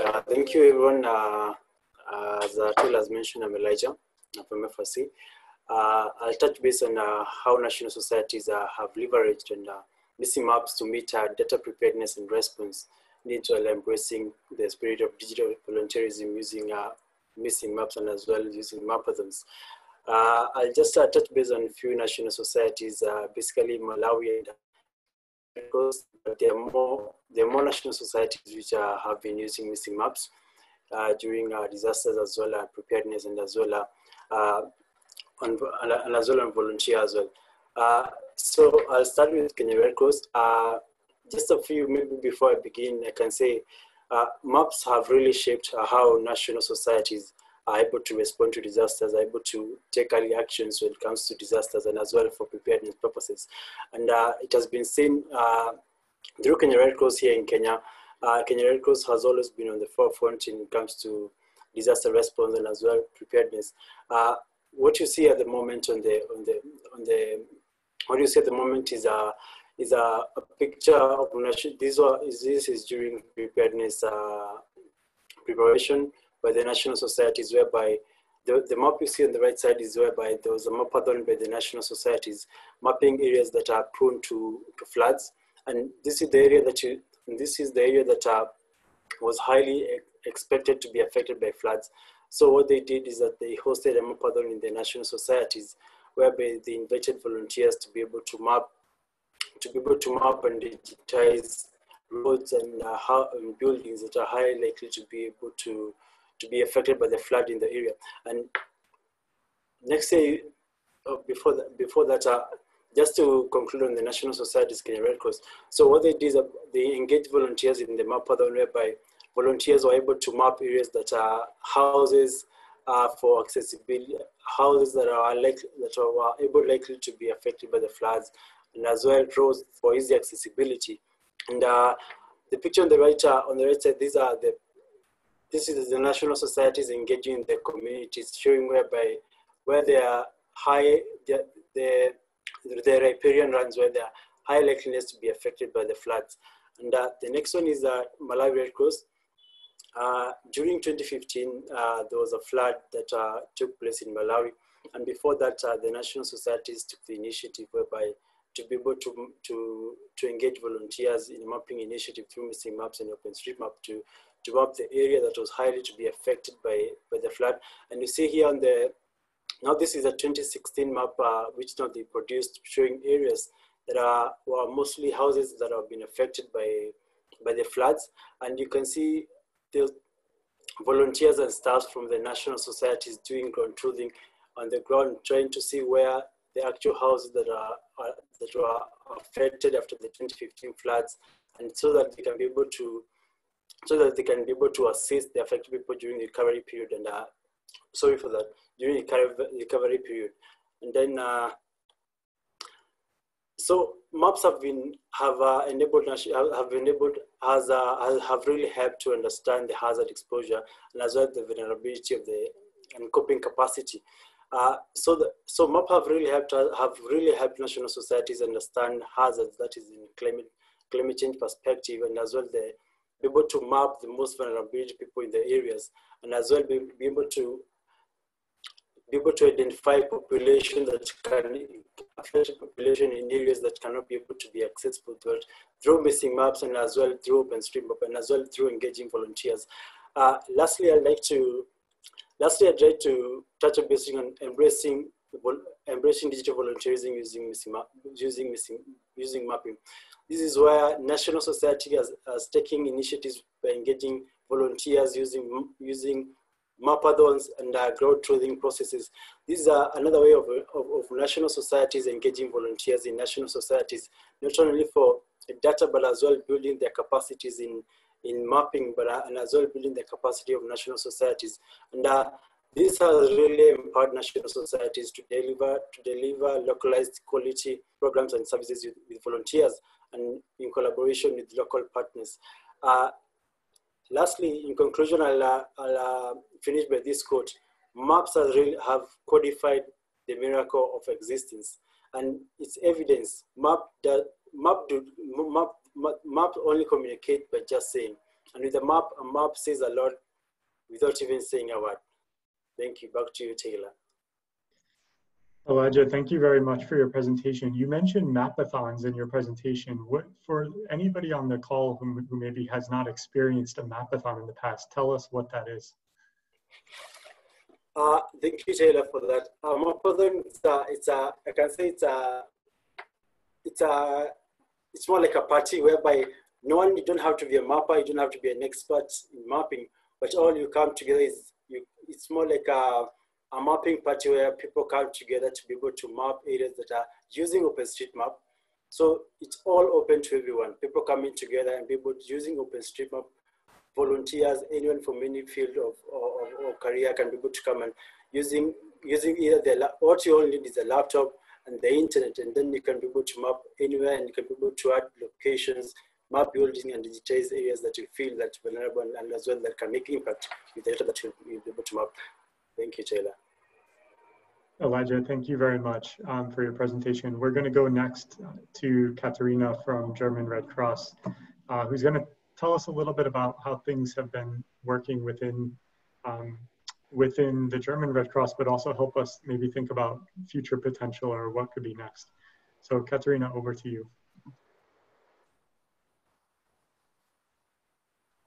uh, thank you, everyone. Uh, as Atul has mentioned, I'm Elijah From FRC. Uh, I'll touch base on how national societies have leveraged and missing maps to meet data preparedness and response needs while embracing the spirit of digital volunteerism using missing maps and as well using mapathons. Uh, I'll just uh, touch base on a few national societies, uh, basically Malawi and because there are more there are more national societies which uh, have been using missing maps uh, during uh, disasters as well as preparedness and as well uh, on, and as well on volunteer as well. so I'll start with Kenya Red Cross. just a few maybe before I begin, I can say maps have really shaped how national societies are able to respond to disasters, are able to take early actions when it comes to disasters and as well for preparedness purposes. And uh, it has been seen uh, through Kenya Red Cross here in Kenya. Uh, Kenya Red Cross has always been on the forefront when it comes to disaster response and as well preparedness. Uh, what you see at the moment on the on the on the what you see at the moment is a is a, a picture of this is this is during preparedness uh, preparation by the national societies whereby the, the map you see on the right side is whereby there was a done by the national societies mapping areas that are prone to, to floods. And this is the area that you, this is the area that uh, was highly expected to be affected by floods. So what they did is that they hosted a mapathon in the national societies whereby they invited volunteers to be able to map, to be able to map and digitize roads and, uh, and buildings that are highly likely to be able to to be affected by the flood in the area. And next day, uh, before that, before that uh, just to conclude on the National Society's Kenya Red Cross. So what they did is they engaged volunteers in the mapathon whereby volunteers were able to map areas that are houses uh, for accessibility, houses that are likely, that are able likely to be affected by the floods, and as well roads for easy accessibility. And uh, the picture on the right, uh, on the right side, these are the this is the national societies engaging in the communities, showing whereby where there are high, the, the, the riparian runs where there are high likeliness to be affected by the floods. And uh, the next one is the Malawi Red Cross. Uh, during 2015, uh, there was a flood that uh, took place in Malawi. And before that, uh, the national societies took the initiative whereby to be able to, to, to engage volunteers in mapping initiative through missing maps and OpenStreetMap to to map the area that was highly to be affected by, by the flood. And you see here on the, now this is a 2016 map uh, which now they produced showing areas that are were mostly houses that have been affected by by the floods, and you can see the volunteers and staff from the national societies doing ground truthing on the ground, trying to see where the actual houses that are, are that were affected after the 2015 floods, and so that they can be able to so that they can be able to assist the affected people during the recovery period. And uh, sorry for that, during the recovery period. And then uh, so maps have been have uh, enabled have enabled has uh, have really helped to understand the hazard exposure and as well the vulnerability of the and coping capacity. Uh, so the, so map have really helped have really helped national societies understand hazards that is in climate climate change perspective and as well the be able to map the most vulnerable people in the areas and as well be, be able to be able to identify population that can affect population in areas that cannot be able to be accessible through, through missing maps and as well through OpenStreetMap and as well through engaging volunteers. Uh, lastly, I'd like to lastly I'd like to touch basing on embracing embracing digital volunteerism using missing map, using missing using mapping. This is where national society has, has taken initiatives by engaging volunteers using using mapathons and uh, ground truthing processes. Is uh, another way of, of, of, national societies engaging volunteers in national societies, not only for data, but as well building their capacities in, in mapping, but uh, and as well building the capacity of national societies. And uh, this has really empowered national societies to deliver, to deliver localized quality programs and services with, with volunteers and in collaboration with local partners. Uh, Lastly, in conclusion, I'll, uh, I'll uh, finish by this quote. Maps have, really, have codified the miracle of existence and it's evidence. Map, that, map, do, map, map, map only communicate by just saying. And with a map, a map says a lot without even saying a word. Thank you. Back to you, Taylor. Elijah, thank you very much for your presentation. You mentioned mapathons in your presentation. What, for anybody on the call who, who maybe has not experienced a mapathon in the past, tell us what that is. Uh, thank you, Taylor, for that. A mapathon, it's a, it's a, I can say it's a, it's a, it's more like a party whereby no one, you don't have to be a mapper, you don't have to be an expert in mapping, but all you come together is, you, it's more like a, a mapping party where people come together to be able to map areas that are using OpenStreetMap. So it's all open to everyone. People coming together and people using OpenStreetMap, volunteers, anyone from any field of or, or career can be able to come and using using either the what you only need is a laptop and the internet, and then you can be able to map anywhere and you can be able to add locations, map building and digitize areas that you feel that vulnerable and as well that can make impact with the data that you'll be able to map. Thank you, Taylor. Elijah, thank you very much um, for your presentation. We're going to go next to Katharina from German Red Cross, uh, who's going to tell us a little bit about how things have been working within um, within the German Red Cross, but also help us maybe think about future potential or what could be next. So Katharina, over to you.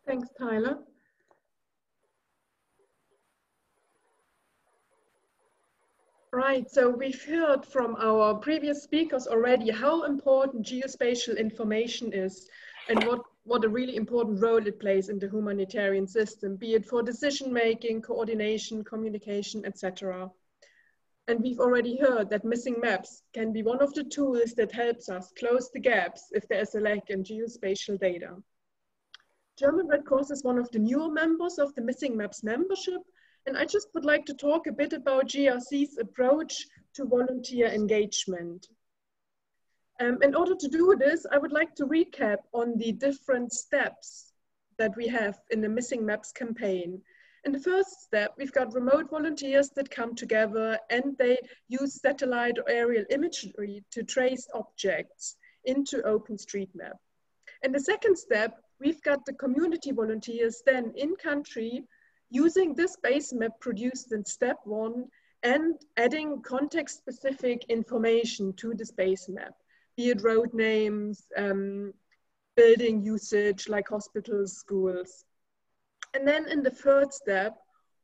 Thanks, Tyler. Right, so we've heard from our previous speakers already how important geospatial information is and what, what a really important role it plays in the humanitarian system, be it for decision making, coordination, communication, etc. And we've already heard that missing maps can be one of the tools that helps us close the gaps if there is a lack in geospatial data. German Red Cross is one of the newer members of the Missing Maps membership and I just would like to talk a bit about GRC's approach to volunteer engagement. Um, in order to do this, I would like to recap on the different steps that we have in the Missing Maps campaign. In the first step, we've got remote volunteers that come together and they use satellite or aerial imagery to trace objects into OpenStreetMap. In the second step, we've got the community volunteers then in country using this base map produced in step one and adding context specific information to this base map, be it road names, um, building usage like hospitals, schools. And then in the third step,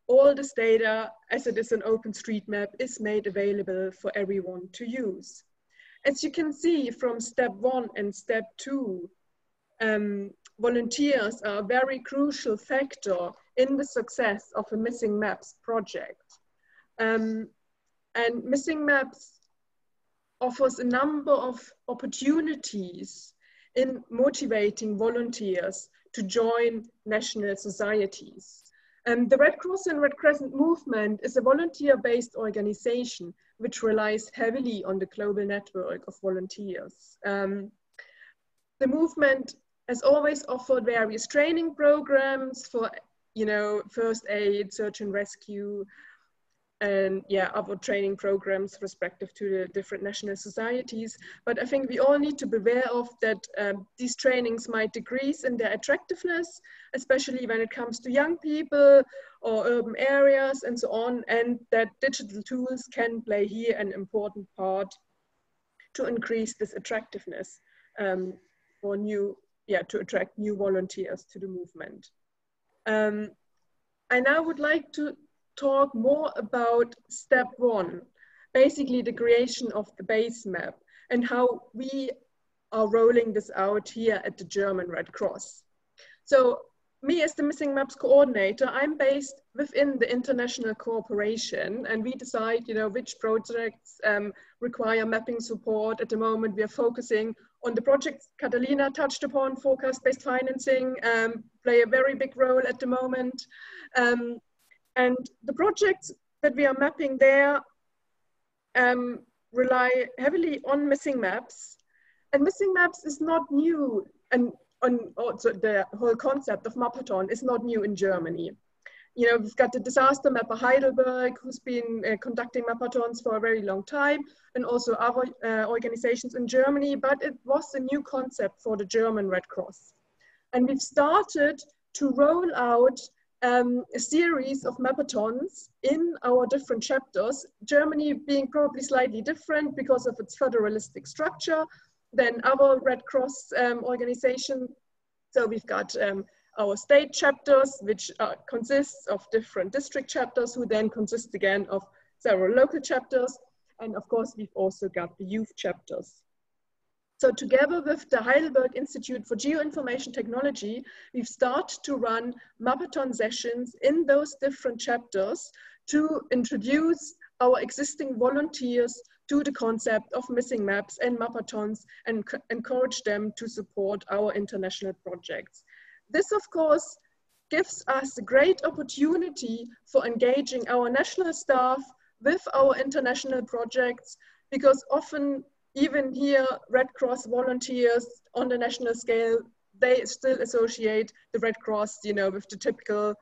all this data, as it is an OpenStreetMap, is made available for everyone to use. As you can see from step one and step two, um, volunteers are a very crucial factor in the success of a Missing Maps project. Um, and Missing Maps offers a number of opportunities in motivating volunteers to join national societies. And the Red Cross and Red Crescent movement is a volunteer-based organization which relies heavily on the global network of volunteers. Um, the movement has always offered various training programs for, you know, first aid, search and rescue, and yeah, other training programs respective to the different national societies. But I think we all need to be aware of that um, these trainings might decrease in their attractiveness, especially when it comes to young people or urban areas and so on, and that digital tools can play here an important part to increase this attractiveness um, for new, yeah, to attract new volunteers to the movement. Um, I now would like to talk more about step one, basically the creation of the base map and how we are rolling this out here at the German Red Cross. So me as the Missing Maps coordinator, I'm based within the international cooperation and we decide, you know, which projects um, require mapping support. At the moment, we are focusing on the projects Catalina touched upon, forecast-based financing, um, play a very big role at the moment. Um, and the projects that we are mapping there um, rely heavily on missing maps. And missing maps is not new, and on also the whole concept of Mappathon is not new in Germany. You know, we've got the disaster mapper Heidelberg, who's been uh, conducting Mappathons for a very long time, and also other uh, organizations in Germany, but it was a new concept for the German Red Cross. And we've started to roll out um, a series of Mappathons in our different chapters, Germany being probably slightly different because of its federalistic structure than other Red Cross um, organizations. So we've got um, our state chapters, which uh, consists of different district chapters, who then consist again of several local chapters. And of course, we've also got the youth chapters. So together with the Heidelberg Institute for Geoinformation Technology, we've started to run Mappathon sessions in those different chapters to introduce our existing volunteers to the concept of missing maps and Mappathons and encourage them to support our international projects. This, of course, gives us a great opportunity for engaging our national staff with our international projects because often even here, Red Cross volunteers on the national scale, they still associate the Red Cross, you know, with the typical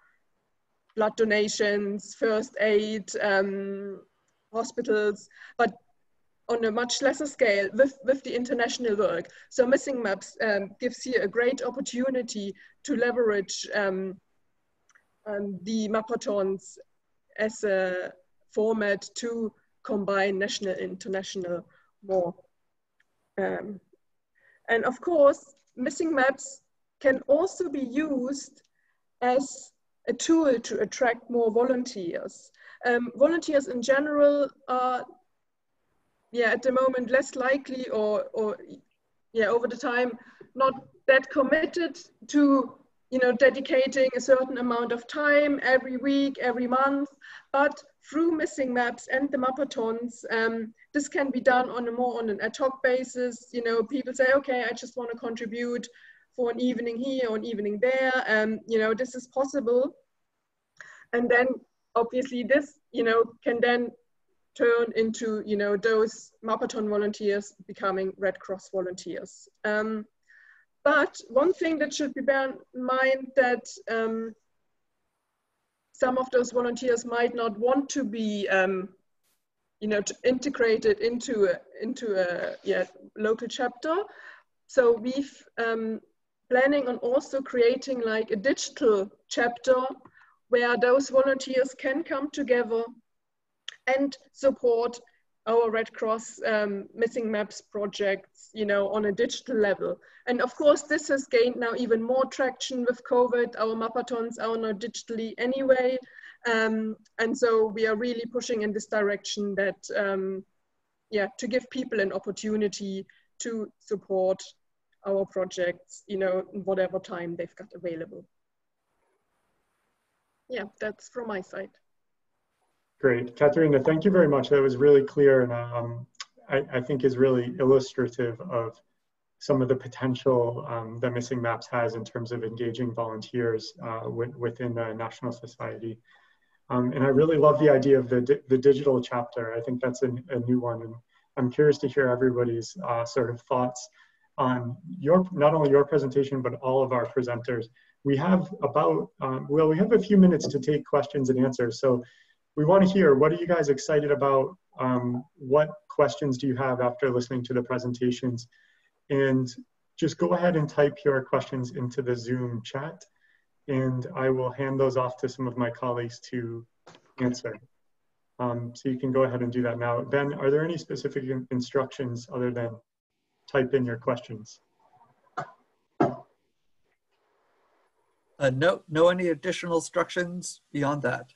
blood donations, first aid, um, hospitals, but on a much lesser scale with, with the international work. So Missing Maps um, gives here a great opportunity to leverage um, um, the Mappathons as a format to combine national international more. Um, and of course, missing maps can also be used as a tool to attract more volunteers. Um, volunteers in general are, yeah, at the moment less likely or, or yeah, over the time, not that committed to, you know, dedicating a certain amount of time every week, every month, but through missing maps and the mappathons, um, this can be done on a more on an ad hoc basis. You know, people say, okay, I just want to contribute for an evening here or an evening there. And, you know, this is possible. And then obviously this, you know, can then turn into, you know, those Mappathon volunteers becoming Red Cross volunteers. Um, but one thing that should be bear in mind that um, some of those volunteers might not want to be um, you know, integrated into a, into a yeah, local chapter. So we've um, planning on also creating like a digital chapter where those volunteers can come together and support our Red Cross um, missing maps projects, you know, on a digital level. And of course, this has gained now even more traction with COVID. Our mapathons are now digitally anyway. Um, and so we are really pushing in this direction that, um, yeah, to give people an opportunity to support our projects, you know, whatever time they've got available. Yeah, that's from my side. Great. Katharina, thank you very much. That was really clear and um, I, I, think is really illustrative of some of the potential um, that Missing Maps has in terms of engaging volunteers uh, within the National Society. Um, and I really love the idea of the, di the digital chapter. I think that's a, a, new one. And I'm curious to hear everybody's uh, sort of thoughts on your, not only your presentation, but all of our presenters. We have about, um, well, we have a few minutes to take questions and answers. So we want to hear what are you guys excited about? Um, what questions do you have after listening to the presentations? And just go ahead and type your questions into the Zoom chat and I will hand those off to some of my colleagues to answer. Um, so you can go ahead and do that now. Ben, are there any specific instructions other than type in your questions? Uh, no, no any additional instructions beyond that.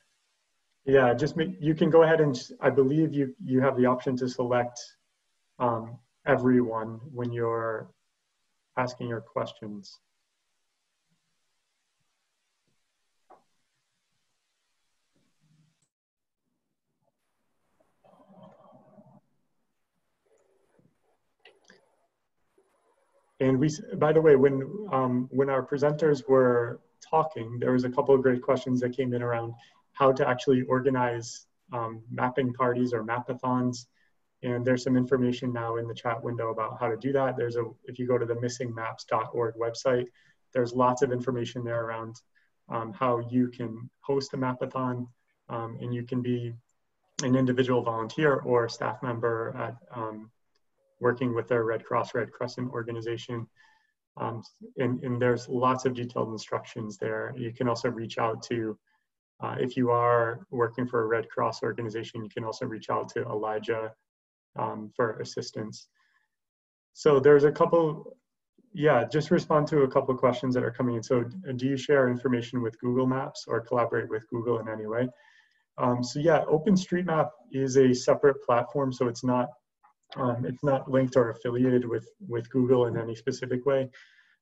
Yeah, just you can go ahead and I believe you you have the option to select um, everyone when you're asking your questions. And we, by the way, when um, when our presenters were talking, there was a couple of great questions that came in around how to actually organize um, mapping parties or mapathons. And there's some information now in the chat window about how to do that. There's a, if you go to the missingmaps.org website, there's lots of information there around um, how you can host a mapathon um, and you can be an individual volunteer or staff member at um, working with their Red Cross, Red Crescent organization. Um, and, and there's lots of detailed instructions there. You can also reach out to uh, if you are working for a Red Cross organization, you can also reach out to Elijah um, for assistance. So there's a couple, yeah, just respond to a couple questions that are coming in. So do you share information with Google Maps or collaborate with Google in any way? Um, so yeah, OpenStreetMap is a separate platform, so it's not um, it's not linked or affiliated with with Google in any specific way.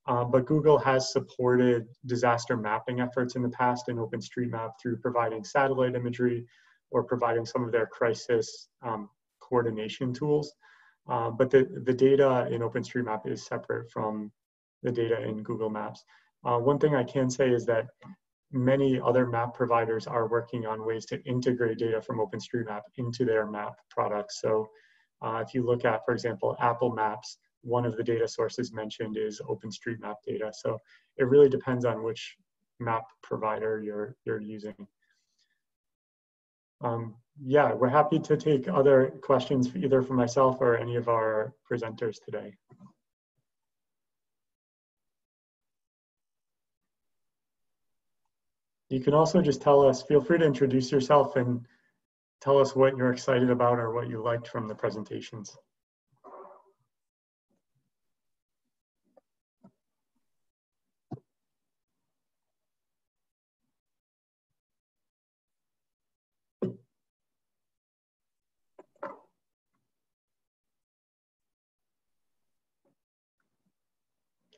Uh, but Google has supported disaster mapping efforts in the past in OpenStreetMap through providing satellite imagery or providing some of their crisis um, coordination tools. Uh, but the, the data in OpenStreetMap is separate from the data in Google Maps. Uh, one thing I can say is that many other map providers are working on ways to integrate data from OpenStreetMap into their map products. So uh, if you look at, for example, Apple Maps, one of the data sources mentioned is OpenStreetMap data. So it really depends on which map provider you're, you're using. Um, yeah, we're happy to take other questions either from myself or any of our presenters today. You can also just tell us, feel free to introduce yourself and tell us what you're excited about or what you liked from the presentations.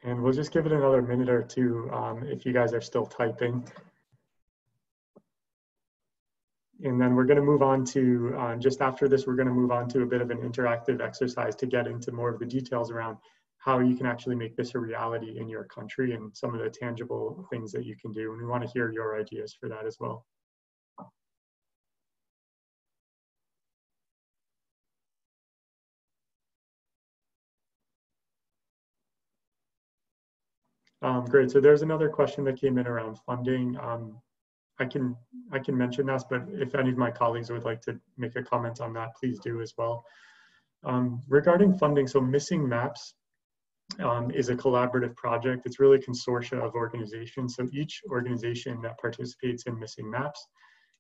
And we'll just give it another minute or two um, if you guys are still typing. And then we're going to move on to, uh, just after this, we're going to move on to a bit of an interactive exercise to get into more of the details around how you can actually make this a reality in your country and some of the tangible things that you can do. And we want to hear your ideas for that as well. Um, great. So there's another question that came in around funding. Um, I can I can mention this, but if any of my colleagues would like to make a comment on that, please do as well. Um, regarding funding, so Missing Maps um, is a collaborative project. It's really a consortia of organizations. So each organization that participates in Missing Maps,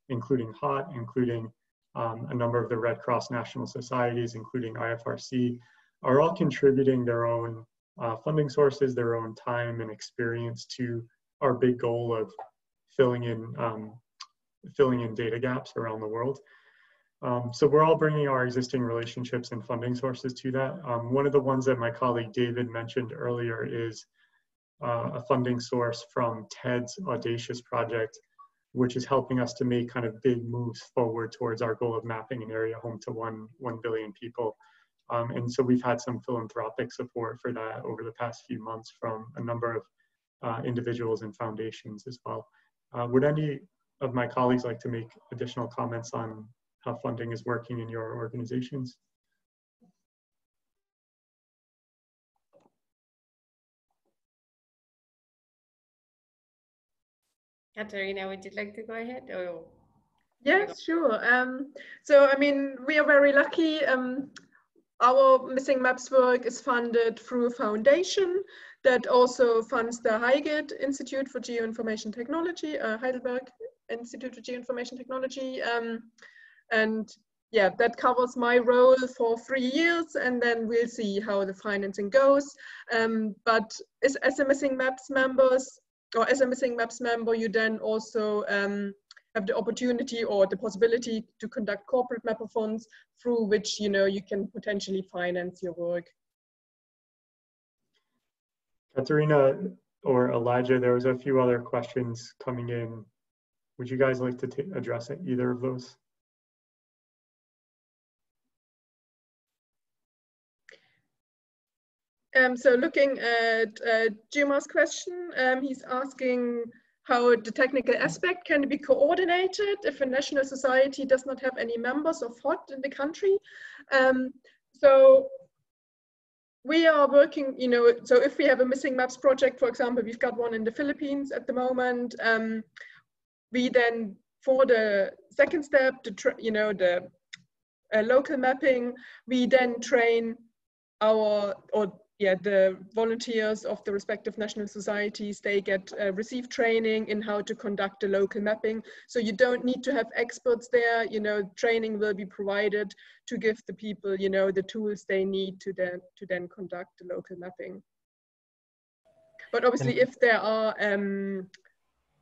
including HOT, including um, a number of the Red Cross national societies, including IFRC, are all contributing their own uh, funding sources, their own time and experience to our big goal of filling in um, filling in data gaps around the world. Um, so we're all bringing our existing relationships and funding sources to that. Um, one of the ones that my colleague David mentioned earlier is uh, a funding source from TED's Audacious project, which is helping us to make kind of big moves forward towards our goal of mapping an area home to one, 1 billion people. Um, and so we've had some philanthropic support for that over the past few months from a number of uh, individuals and foundations as well. Uh, would any of my colleagues like to make additional comments on how funding is working in your organizations? Katharina, would you like to go ahead? Or Yes, sure. Um, so, I mean, we are very lucky. Um, our Missing Maps work is funded through a foundation that also funds the HeiGIT Institute for Geoinformation Technology, uh, Heidelberg Institute for Geoinformation Technology. Um, and yeah, that covers my role for three years, and then we'll see how the financing goes. Um, but as, as a Missing Maps members, or as a Missing Maps member, you then also um, have the opportunity or the possibility to conduct corporate mapathons through which you know you can potentially finance your work. Katharina or Elijah, there was a few other questions coming in. Would you guys like to address it, either of those? Um, so looking at uh, Juma's question, um, he's asking how the technical aspect can be coordinated if a national society does not have any members of HOT in the country. Um, so we are working, you know, so if we have a missing maps project, for example, we've got one in the Philippines at the moment, um, we then, for the second step, the, you know, the uh, local mapping, we then train our, or yeah, the volunteers of the respective national societies, they get uh, receive training in how to conduct the local mapping. So you don't need to have experts there, you know, training will be provided to give the people, you know, the tools they need to then, to then conduct the local mapping. But obviously if there are, um,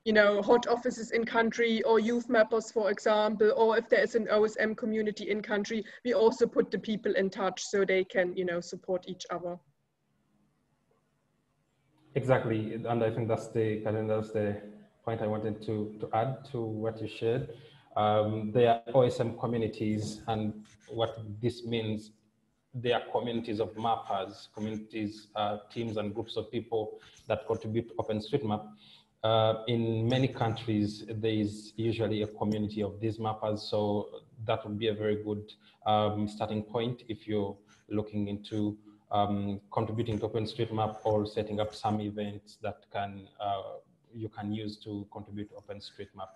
you know, hot offices in country or youth mappers, for example, or if there is an OSM community in country, we also put the people in touch so they can, you know, support each other. Exactly, and I think that's the kind of that's the point I wanted to to add to what you shared. Um, there are OSM communities, and what this means, they are communities of mappers, communities, uh, teams, and groups of people that contribute to OpenStreetMap. Uh, in many countries, there is usually a community of these mappers, so that would be a very good um, starting point if you're looking into um, contributing to OpenStreetMap or setting up some events that can uh, you can use to contribute to OpenStreetMap.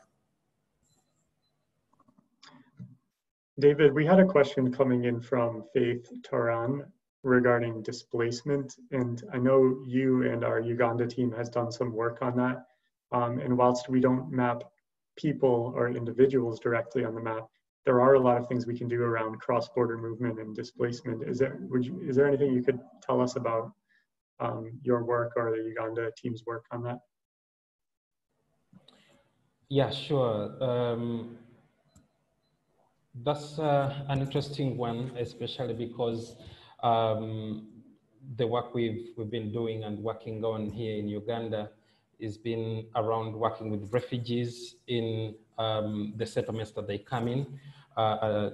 David, we had a question coming in from Faith Taran regarding displacement. And I know you and our Uganda team has done some work on that. Um, and whilst we don't map people or individuals directly on the map, there are a lot of things we can do around cross-border movement and displacement. Is there, would you, is there anything you could tell us about um, your work or the Uganda team's work on that? Yeah, sure. Um, that's uh, an interesting one, especially because um, the work we've, we've been doing and working on here in Uganda has been around working with refugees in um, the settlements that they come in. Uh, uh,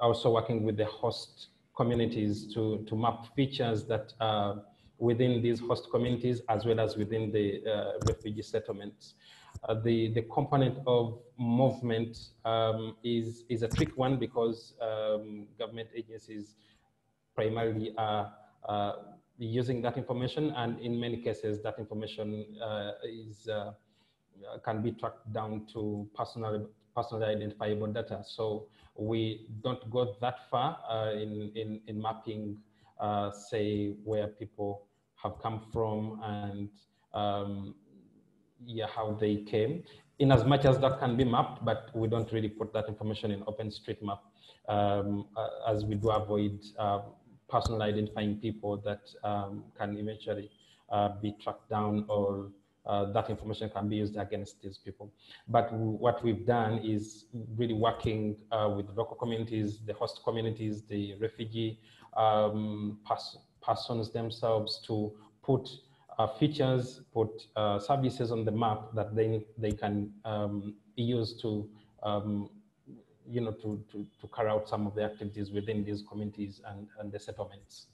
also working with the host communities to, to map features that are within these host communities as well as within the uh, refugee settlements. Uh, the, the component of movement um, is, is a trick one because um, government agencies primarily are uh, using that information and in many cases that information uh, is, can be tracked down to personal personally identifiable data. So we don't go that far uh, in, in, in mapping, uh, say, where people have come from and um, yeah, how they came. In as much as that can be mapped, but we don't really put that information in OpenStreetMap um, uh, as we do avoid uh, personal identifying people that um, can eventually uh, be tracked down or uh, that information can be used against these people. But what we've done is really working uh, with local communities, the host communities, the refugee um, pers persons themselves to put uh, features, put uh, services on the map that they, they can um, use to, um, you know, to, to, to carry out some of the activities within these communities and, and the settlements.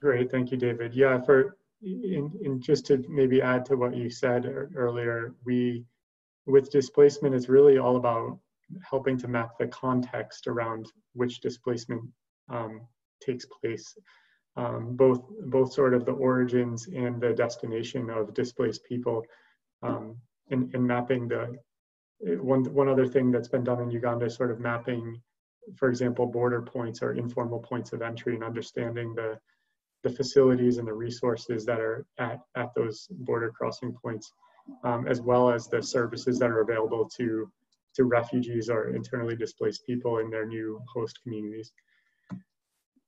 Great, thank you, David. Yeah, for in, in just to maybe add to what you said earlier, we with displacement, it's really all about helping to map the context around which displacement um, takes place, um, both both sort of the origins and the destination of displaced people, um, and, and mapping the one one other thing that's been done in Uganda is sort of mapping, for example, border points or informal points of entry and understanding the the facilities and the resources that are at, at those border crossing points, um, as well as the services that are available to, to refugees or internally displaced people in their new host communities.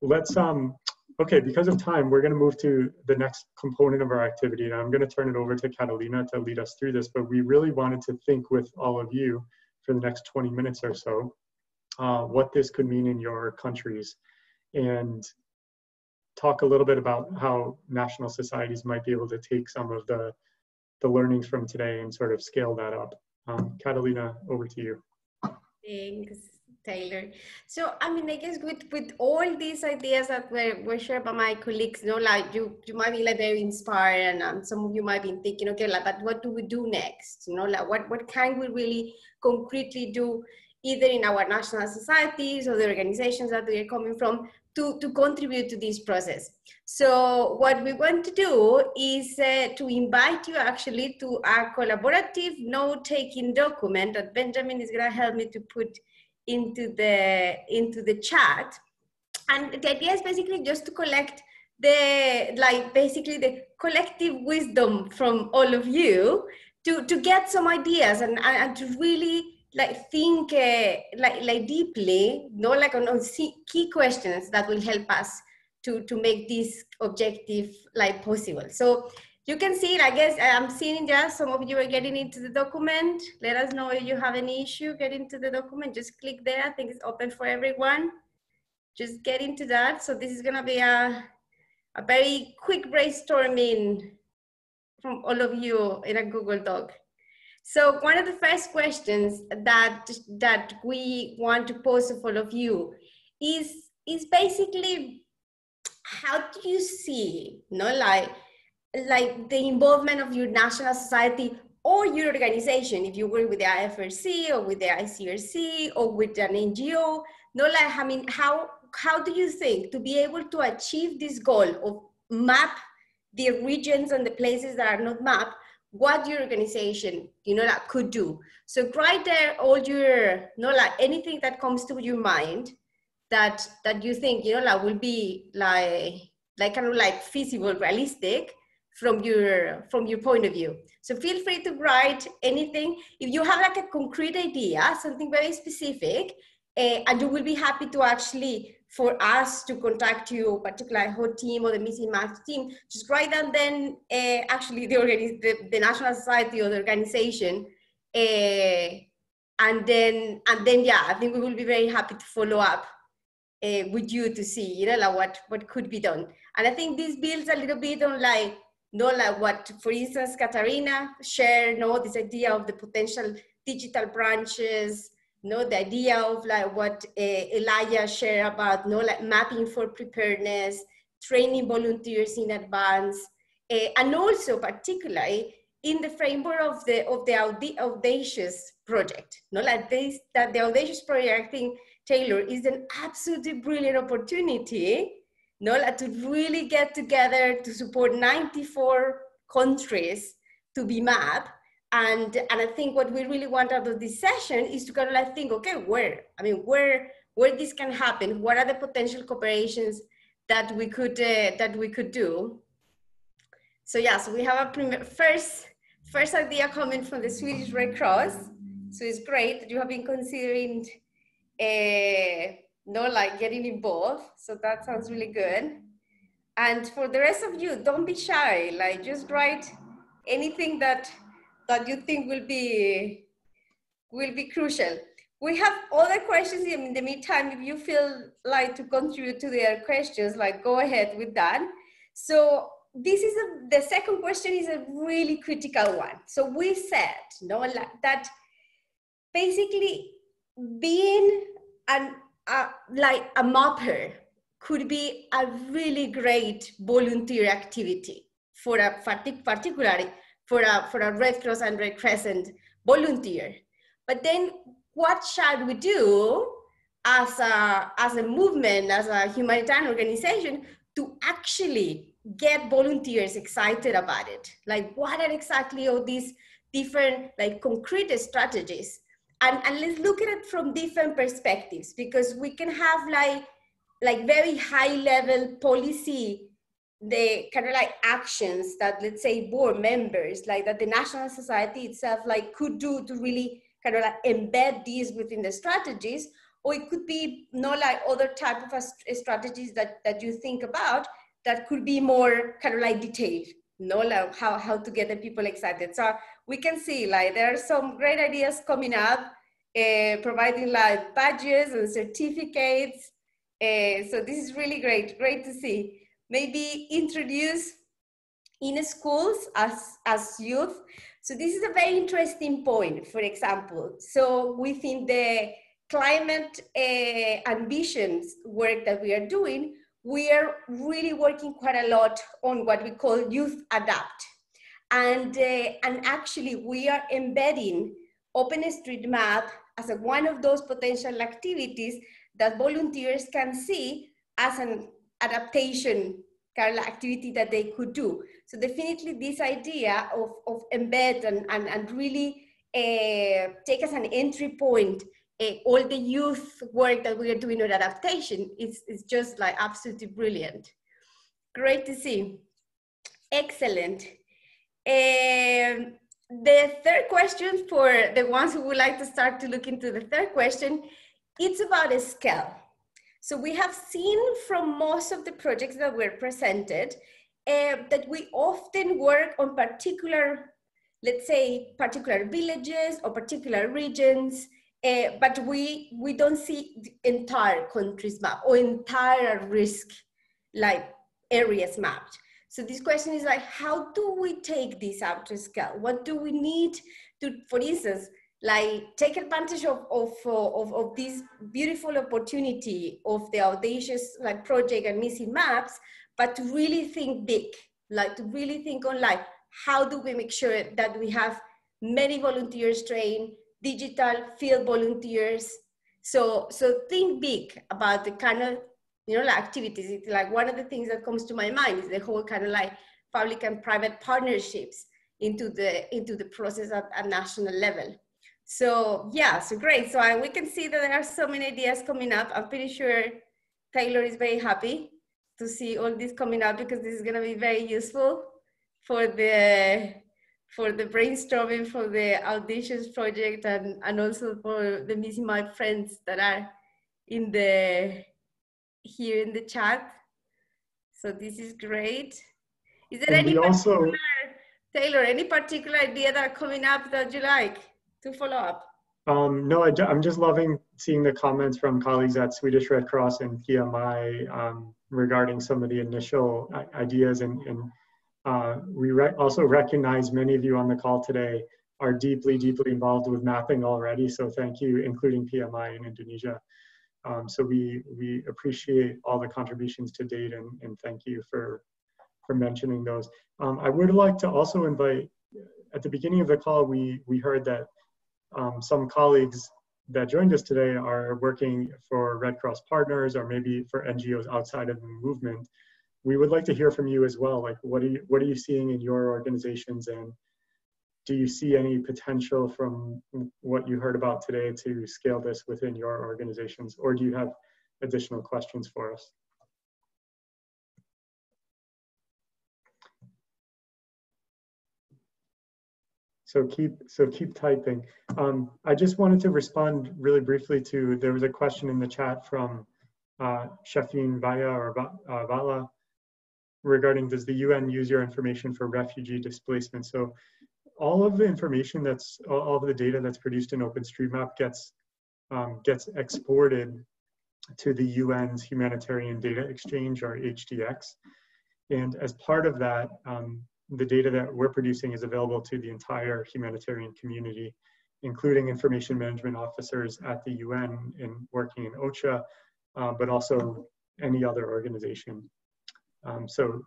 Let's, um, okay, because of time, we're gonna move to the next component of our activity. And I'm gonna turn it over to Catalina to lead us through this, but we really wanted to think with all of you for the next 20 minutes or so, uh, what this could mean in your countries. And talk a little bit about how national societies might be able to take some of the, the learnings from today and sort of scale that up. Um, Catalina, over to you. Thanks, Tyler. So, I mean, I guess with, with all these ideas that were, were shared by my colleagues, you know, like you, you might be like very inspired and um, some of you might be thinking, okay, like, but what do we do next? You know, like what, what can we really concretely do either in our national societies or the organizations that we are coming from to, to contribute to this process. So what we want to do is uh, to invite you actually to a collaborative note-taking document that Benjamin is going to help me to put into the into the chat. And the idea is basically just to collect the like basically the collective wisdom from all of you to to get some ideas and, and, and to really like think uh, like like deeply no like on, on key questions that will help us to to make this objective like possible. So you can see it i guess i'm seeing just some of you are getting into the document. Let us know if you have any issue get into the document. Just click there. I think it's open for everyone. Just get into that. So this is going to be a a very quick brainstorming from all of you in a google doc so one of the first questions that that we want to pose to all of you is is basically how do you see, you know, like like the involvement of your national society or your organization, if you work with the IFRC or with the ICRC or with an NGO, no, like I mean, how how do you think to be able to achieve this goal of map the regions and the places that are not mapped what your organization you know like could do. So write there all your you know like anything that comes to your mind that that you think you know like will be like like kind of like feasible realistic from your from your point of view. So feel free to write anything. If you have like a concrete idea something very specific uh, and you will be happy to actually for us to contact you, particularly HOT team or the missing maps team, just write down then uh, actually the, the, the, National Society or the organization. Uh, and then, and then, yeah, I think we will be very happy to follow up uh, with you to see, you know, like what, what could be done. And I think this builds a little bit on like, no, like what, for instance, Katharina shared, no, this idea of the potential digital branches, know the idea of like what uh, Elijah shared about know like mapping for preparedness, training volunteers in advance, uh, and also particularly in the framework of the of the audacious project. No, like this that the audacious project, I think Tyler is an absolutely brilliant opportunity. No, like to really get together to support 94 countries to be mapped and and i think what we really want out of this session is to kind of like think okay where i mean where where this can happen what are the potential cooperations that we could uh, that we could do So yeah, so we have a first first idea coming from the Swedish Red Cross. So it's great that you have been considering, uh, no, like getting involved. So that sounds really good. And for the rest of you, don't be shy. Like just write anything that that you think will be will be crucial. We have other questions in the meantime. If you feel like to contribute to their questions, like go ahead with that. So this is a, the second question is a really critical one. So we said, no, like that basically being an, like a mapper could be a really great volunteer activity for a particularly for a, for a Red Cross and Red Crescent volunteer. But then what shall we do as a, as a movement, as a humanitarian organization to actually get volunteers excited about it? Like what are exactly all these different like concrete strategies? And, and let's look at it from different perspectives because we can have like like very high level policy the kind of like actions that let's say board members like that the national society itself like could do to really kind of like embed these within the strategies or it could be not like other type of strategies that that you think about that could be more kind of like detailed no like how how to get the people excited. So we can see like there are some great ideas coming up uh, providing like badges and certificates uh, so this is really great great to see maybe introduce in schools as as youth so this is a very interesting point, for example. So within the climate uh, ambitions work that we are doing, we are really working quite a lot on what we call youth adapt. And, uh, and actually we are embedding OpenStreetMap as a, one of those potential activities that volunteers can see as an adaptation kind of activity that they could do. So definitely this idea of, of embed and, and, and really uh, take as an entry point uh, all the youth work that we are doing on adaptation is, is just like absolutely brilliant. Great to see. Excellent. Um, the third question for the ones who would like to start to look into the third question, it's about a scale. So we have seen from most of the projects that were presented uh, that we often work on particular, let's say, particular villages or particular regions, uh, but we, we don't see the entire countries map or entire risk like areas mapped. So this question is like, how do we take this out to scale? What do we need to, for instance, like take advantage of of, uh, of, of this beautiful opportunity of the audacious like project and missing maps but to really think big like to really think on like how do we make sure that we have many volunteers trained digital field volunteers? So so think big about the kind of you know like activities. It's like one of the things that comes to my mind is the whole kind of like public and private partnerships into the into the process at a national level so yeah, so great. So I, we can see that there are so many ideas coming up. I'm pretty sure Tyler is very happy to see all this coming up because this is going to be very useful for the for the brainstorming for the audacious project and, and also for the missing my friends that are in the here in the chat. So this is great. Is there and any also, Tyler, any particular idea that are coming up that you like? To follow up? Um, no, I, am just loving seeing the comments from colleagues at Swedish Red Cross and PMI um, regarding some of the initial ideas. And, and uh, we re also recognize many of you on the call today are deeply, deeply involved with mapping already. So thank you, including PMI in Indonesia. Um, so we, we appreciate all the contributions to date and, and thank you for, for mentioning those. Um, I would like to also invite, at the beginning of the call, we, we heard that um, some colleagues that joined us today are working for Red Cross partners or maybe for NGOs outside of the movement. We would like to hear from you as well. Like, what are you, what are you seeing in your organizations and do you see any potential from what you heard about today to scale this within your organizations or do you have additional questions for us? So keep so keep typing. Um, I just wanted to respond really briefly to there was a question in the chat from uh, Shafin or uh, Vala regarding does the UN use your information for refugee displacement? So all of the information that's all of the data that's produced in OpenStreetMap gets um, gets exported to the UN's Humanitarian Data Exchange or HDX. And as part of that, um, the data that we're producing is available to the entire humanitarian community, including information management officers at the UN and working in OCHA, uh, but also any other organization. Um, so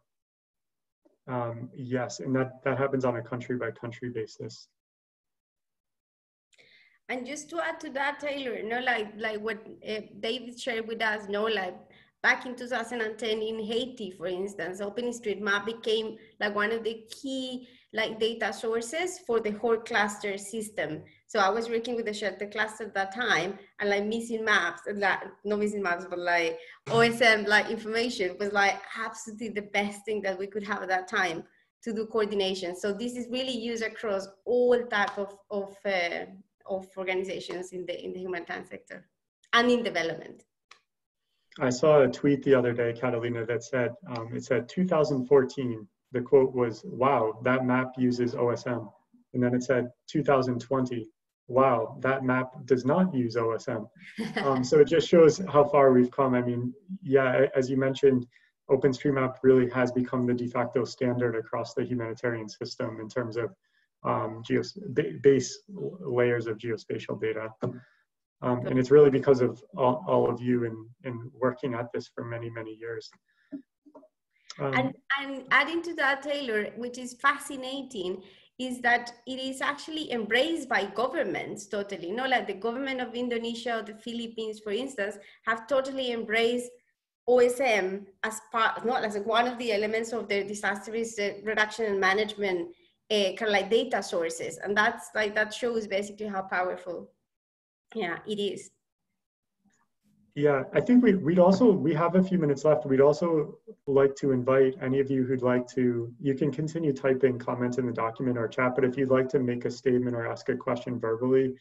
um, yes, and that, that happens on a country by country basis. And just to add to that, Tyler, you know, like like what uh, David shared with us, you know, like back in 2010 in Haiti, for instance, OpenStreetMap became like one of the key like data sources for the whole cluster system. So I was working with the shelter cluster at that time and like missing maps, like not missing maps, but like OSM like information was like absolutely the best thing that we could have at that time to do coordination. So this is really used across all type of, of, uh, of organizations in the, in the humanitarian sector and in development. I saw a tweet the other day, Catalina, that said, um, it said 2014, the quote was, wow, that map uses OSM. And then it said 2020, wow, that map does not use OSM. Um, so it just shows how far we've come. I mean, yeah, as you mentioned, OpenStreetMap really has become the de facto standard across the humanitarian system in terms of um, base layers of geospatial data. Um, and it's really because of all, all of you and, and working at this for many, many years. Um, and, and adding to that, Tyler, which is fascinating, is that it is actually embraced by governments totally. You know, like the government of Indonesia or the Philippines, for instance, have totally embraced OSM as part, not as one of the elements of their disaster risk reduction and management uh, kind of like data sources. And that's like, that shows basically how powerful yeah, it is. Yeah, I think we, we'd also, we have a few minutes left. We'd also like to invite any of you who'd like to, you can continue typing comments in the document or chat, but if you'd like to make a statement or ask a question verbally,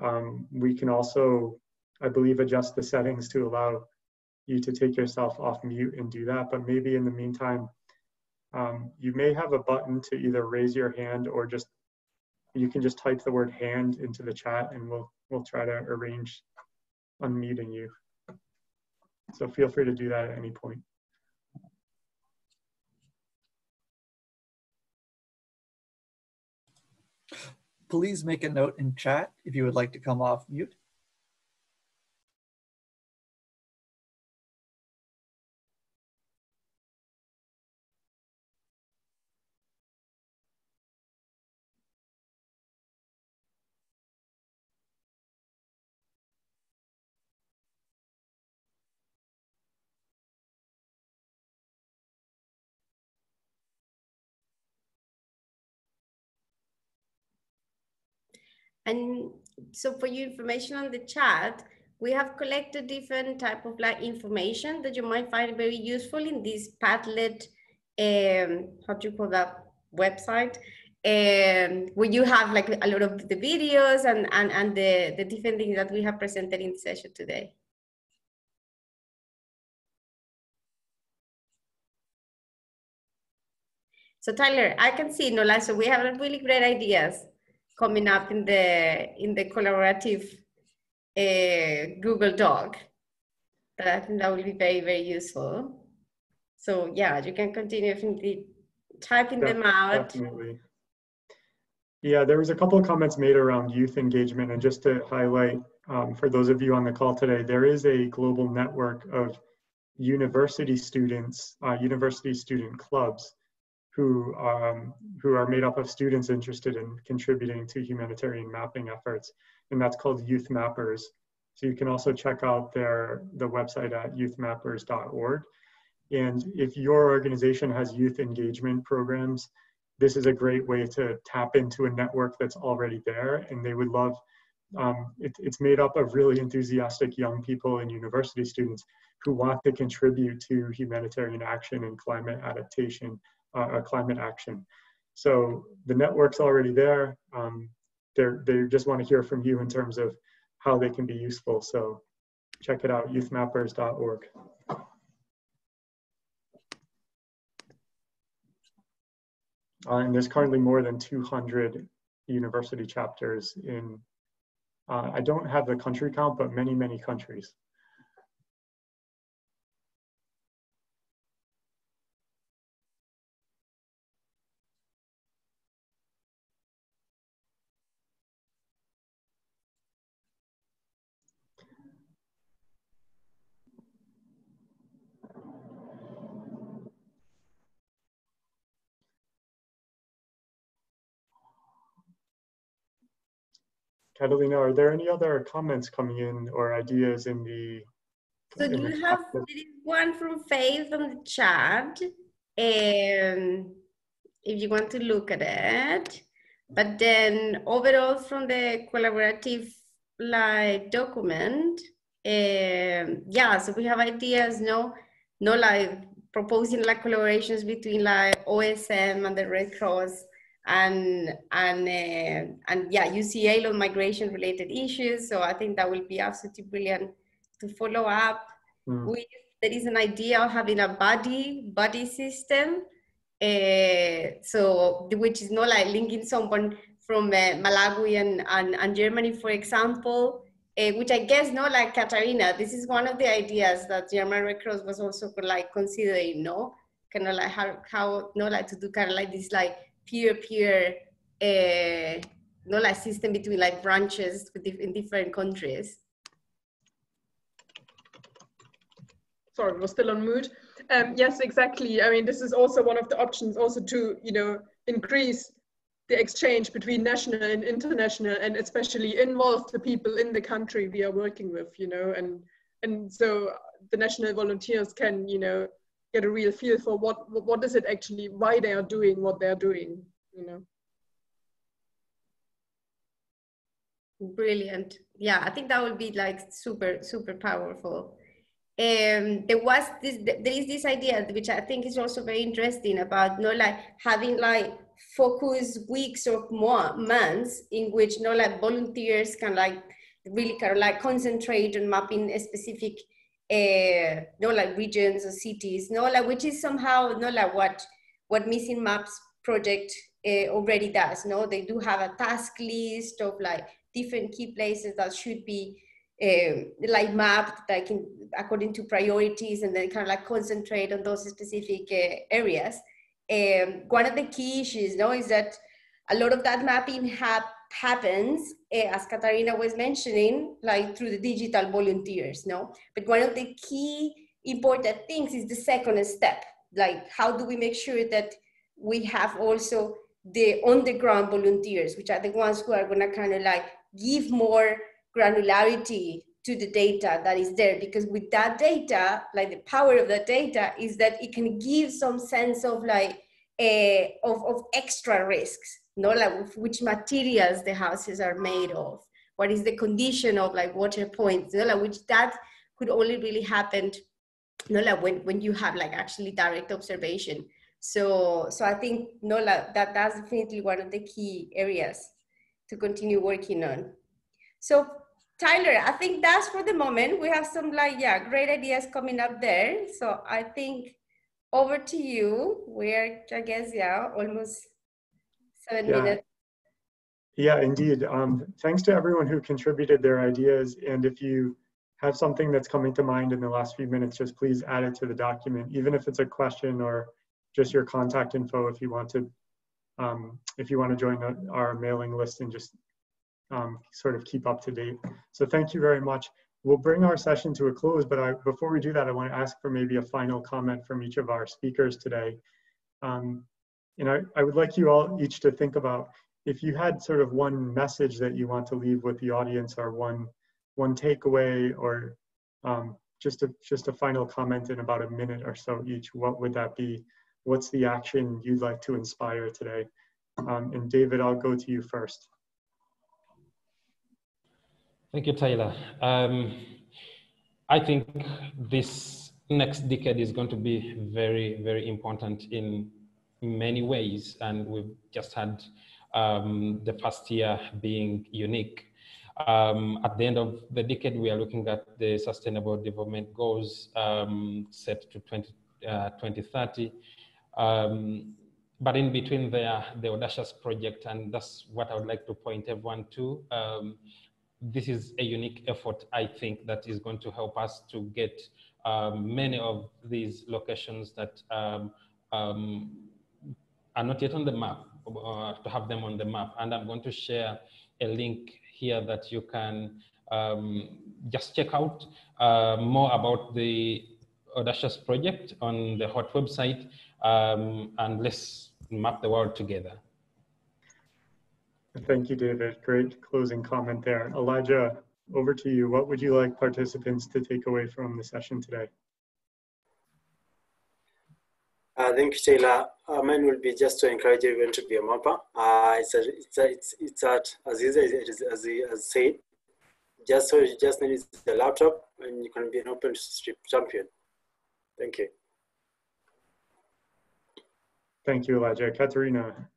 um, we can also, I believe, adjust the settings to allow you to take yourself off mute and do that. But maybe in the meantime, um, you may have a button to either raise your hand or just, you can just type the word hand into the chat and we'll we'll try to arrange unmuting you. So feel free to do that at any point. Please make a note in chat if you would like to come off mute. And so for your information on the chat, we have collected different type of like information that you might find very useful in this Padlet, um, how do you call that website? Um, where you have like a lot of the videos and, and, and the, the different things that we have presented in the session today. So Tyler, I can see, Nola, so we have really great ideas coming up in the in the collaborative uh, Google Doc. That I think that will be very very useful. So yeah, you can continue typing them out. Definitely. Yeah, there was a couple of comments made around youth engagement, and just to highlight um, for those of you on the call today, there is a global network of university students, uh, university student clubs who, um, who are made up of students interested in contributing to humanitarian mapping efforts, and that's called Youth Mappers. So you can also check out their the website at youthmappers.org. And if your organization has youth engagement programs, this is a great way to tap into a network that's already there, and they would love. Um, it, it's made up of really enthusiastic young people and university students who want to contribute to humanitarian action and climate adaptation uh, climate action. So the network's already there. Um, they just want to hear from you in terms of how they can be useful. So check it out, youthmappers.org. Uh, and there's currently more than 200 university chapters in, uh, I don't have the country count, but many, many countries. Catalina, are there any other comments coming in or ideas in the? So in you have one from Faith on the chat, and if you want to look at it, but then overall from the collaborative like document, um, yeah, so we have ideas, no, no like proposing like collaborations between like OSM and the Red Cross and and uh, and yeah, UCA on migration related issues. So I think that will be absolutely brilliant to follow up mm. with. There is an idea of having a buddy buddy system, uh, so which is not like linking someone from uh, Malawi and, and, and Germany, for example, uh, which I guess not like Katharina. This is one of the ideas that German Red Cross was also like considering, no, kind of like how how not like to do kind of like this like peer-peer uh, no like system between like branches in different countries. Sorry we're still on mood. Um, yes exactly. I mean this is also one of the options also to you know increase the exchange between national and international and especially involve the people in the country we are working with you know and and so the national volunteers can you know get a real feel for what what is it actually why they are doing what they're doing you know? Brilliant. Yeah i think that would be like super super powerful. Um there was this there is this idea which i think is also very interesting about you know like having like focus weeks or more months in which you know like volunteers can like really kind of like concentrate on mapping a specific uh, no like regions or cities, no like which is somehow no like what what Missing Maps project uh, already does. No, they do have a task list of like different key places that should be um, like mapped like in, according to priorities and then kind of like concentrate on those specific uh, areas. Um, one of the key issues, no, is that a lot of that mapping have happens, eh, as Katharina was mentioning, like through the digital volunteers, no? But one of the key important things is the second step. Like, how do we make sure that we have also the on the ground volunteers, which are the ones who are gonna kind of like give more granularity to the data that is there because with that data like the power of the data is that it can give some sense of like uh, of, of extra risks no like which materials the houses are made of what is the condition of like water points know, like which that could only really happen know, like when, when you have like actually direct observation. So so i think know, like that that's definitely one of the key areas to continue working on. So tyler i think that's for the moment. We have some like yeah great ideas coming up there. So i think over to you. We're i guess yeah almost seven yeah. minutes. Yeah, indeed. Um, thanks to everyone who contributed their ideas. And if you have something that's coming to mind in the last few minutes, just please add it to the document, even if it's a question or just your contact info if you want to um, if you want to join the, our mailing list and just um, sort of keep up to date. So thank you very much. We'll bring our session to a close, but I, before we do that, I want to ask for maybe a final comment from each of our speakers today. Um, and I, I would like you all each to think about if you had sort of one message that you want to leave with the audience or one one takeaway or um, just a just a final comment in about a minute or so each what would that be? What's the action you'd like to inspire today? Um, and david i'll go to you first. Thank you tyler. Um, i think this next decade is going to be very very important in in many ways, and we've just had um, the first year being unique. Um, at the end of the decade, we are looking at the Sustainable Development Goals um, set to 20, uh, 2030. Um, but in between there, the Audacious project, and that's what I would like to point everyone to. Um, this is a unique effort, I think, that is going to help us to get um, many of these locations that are not yet on the map, uh, to have them on the map. And I'm going to share a link here that you can um, just check out uh, more about the Audacious project on the HOT website, um, and let's map the world together. Thank you, David. Great closing comment there. Elijah, over to you. What would you like participants to take away from the session today? Thank you, Tyler. Uh, mine will be just to encourage everyone to be a mapper. Uh, it's a, it's a, it's it's at as easy as as, as said. Just so you just need the laptop, and you can be an open strip champion. Thank you. Thank you, Elijah. Katharina.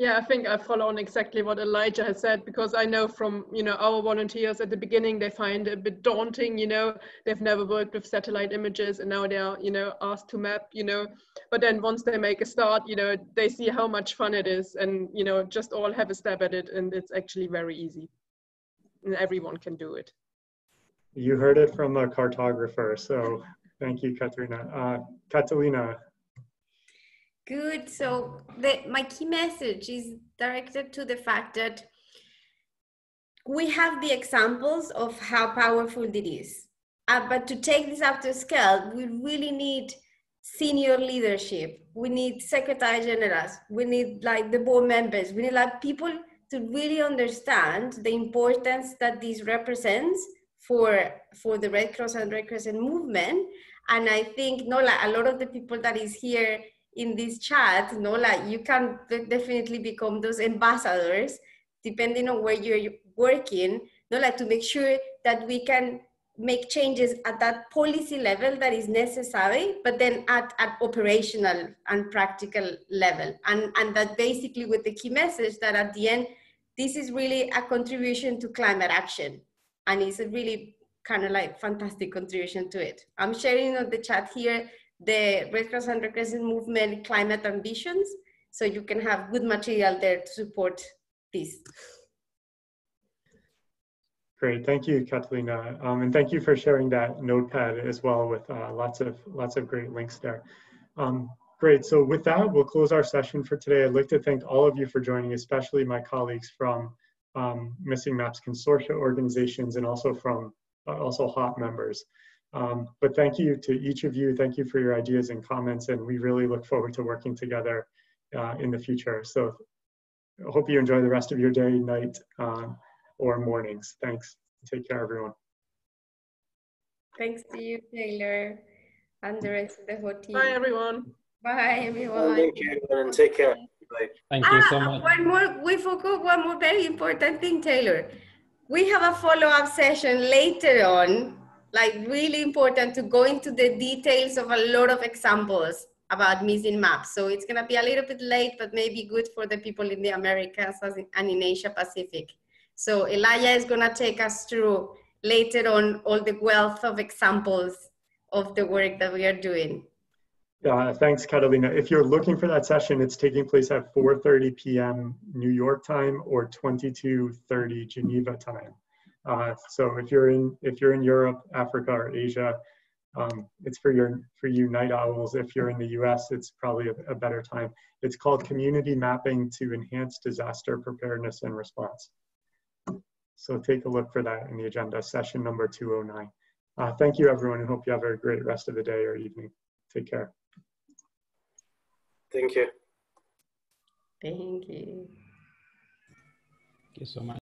Yeah, I think I follow on exactly what Elijah has said because I know from you know our volunteers at the beginning they find it a bit daunting. You know, they've never worked with satellite images and now they are you know asked to map. You know, but then once they make a start, you know, they see how much fun it is and you know just all have a stab at it and it's actually very easy, and everyone can do it. You heard it from a cartographer, so thank you, Katharina. Uh, Catalina, Good. So the, my key message is directed to the fact that we have the examples of how powerful it is. Uh, but to take this up to scale, we really need senior leadership. We need secretary generals. We need like the board members. We need like people to really understand the importance that this represents for for the Red Cross and Red Crescent movement. And I think no, like a lot of the people that is here in this chat, know, like you can definitely become those ambassadors depending on where you're working, know, like to make sure that we can make changes at that policy level that is necessary, but then at, at operational and practical level. And, and that basically with the key message that at the end, this is really a contribution to climate action. And it's a really kind of like fantastic contribution to it. I'm sharing on the chat here the Red Cross and Red Crescent movement climate ambitions. So you can have good material there to support this. Great, thank you, Catalina, um, and thank you for sharing that notepad as well with uh, lots of lots of great links there. Um, great, so with that, we'll close our session for today. I'd like to thank all of you for joining, especially my colleagues from um, Missing Maps Consortia organizations and also from uh, also HOT members. Um, but thank you to each of you. Thank you for your ideas and comments, and we really look forward to working together uh, in the future. So I hope you enjoy the rest of your day, night, uh, or mornings. Thanks. Take care, everyone. Thanks to you, Tyler, and the rest of the whole team. Bye, everyone. Bye, everyone. Thank you, and take care. Bye. Thank ah, you so much. One more, we forgot one more very important thing, Tyler. We have a follow-up session later on like really important to go into the details of a lot of examples about missing maps. So it's gonna be a little bit late, but maybe good for the people in the Americas and in Asia Pacific. So Elijah is gonna take us through later on all the wealth of examples of the work that we are doing. Uh, thanks, Catalina. If you're looking for that session, it's taking place at 4.30 p.m. New York time or 22.30 Geneva time. Uh, so if you're in if you're in Europe, Africa, or Asia, um, it's for your for you night owls. If you're in the U.S., it's probably a, a, better time. It's called Community Mapping to Enhance Disaster Preparedness and Response. So take a look for that in the agenda, session number 209. Uh, thank you, everyone, and hope you have a great rest of the day or evening. Take care. Thank you. Thank you. Thank you so much.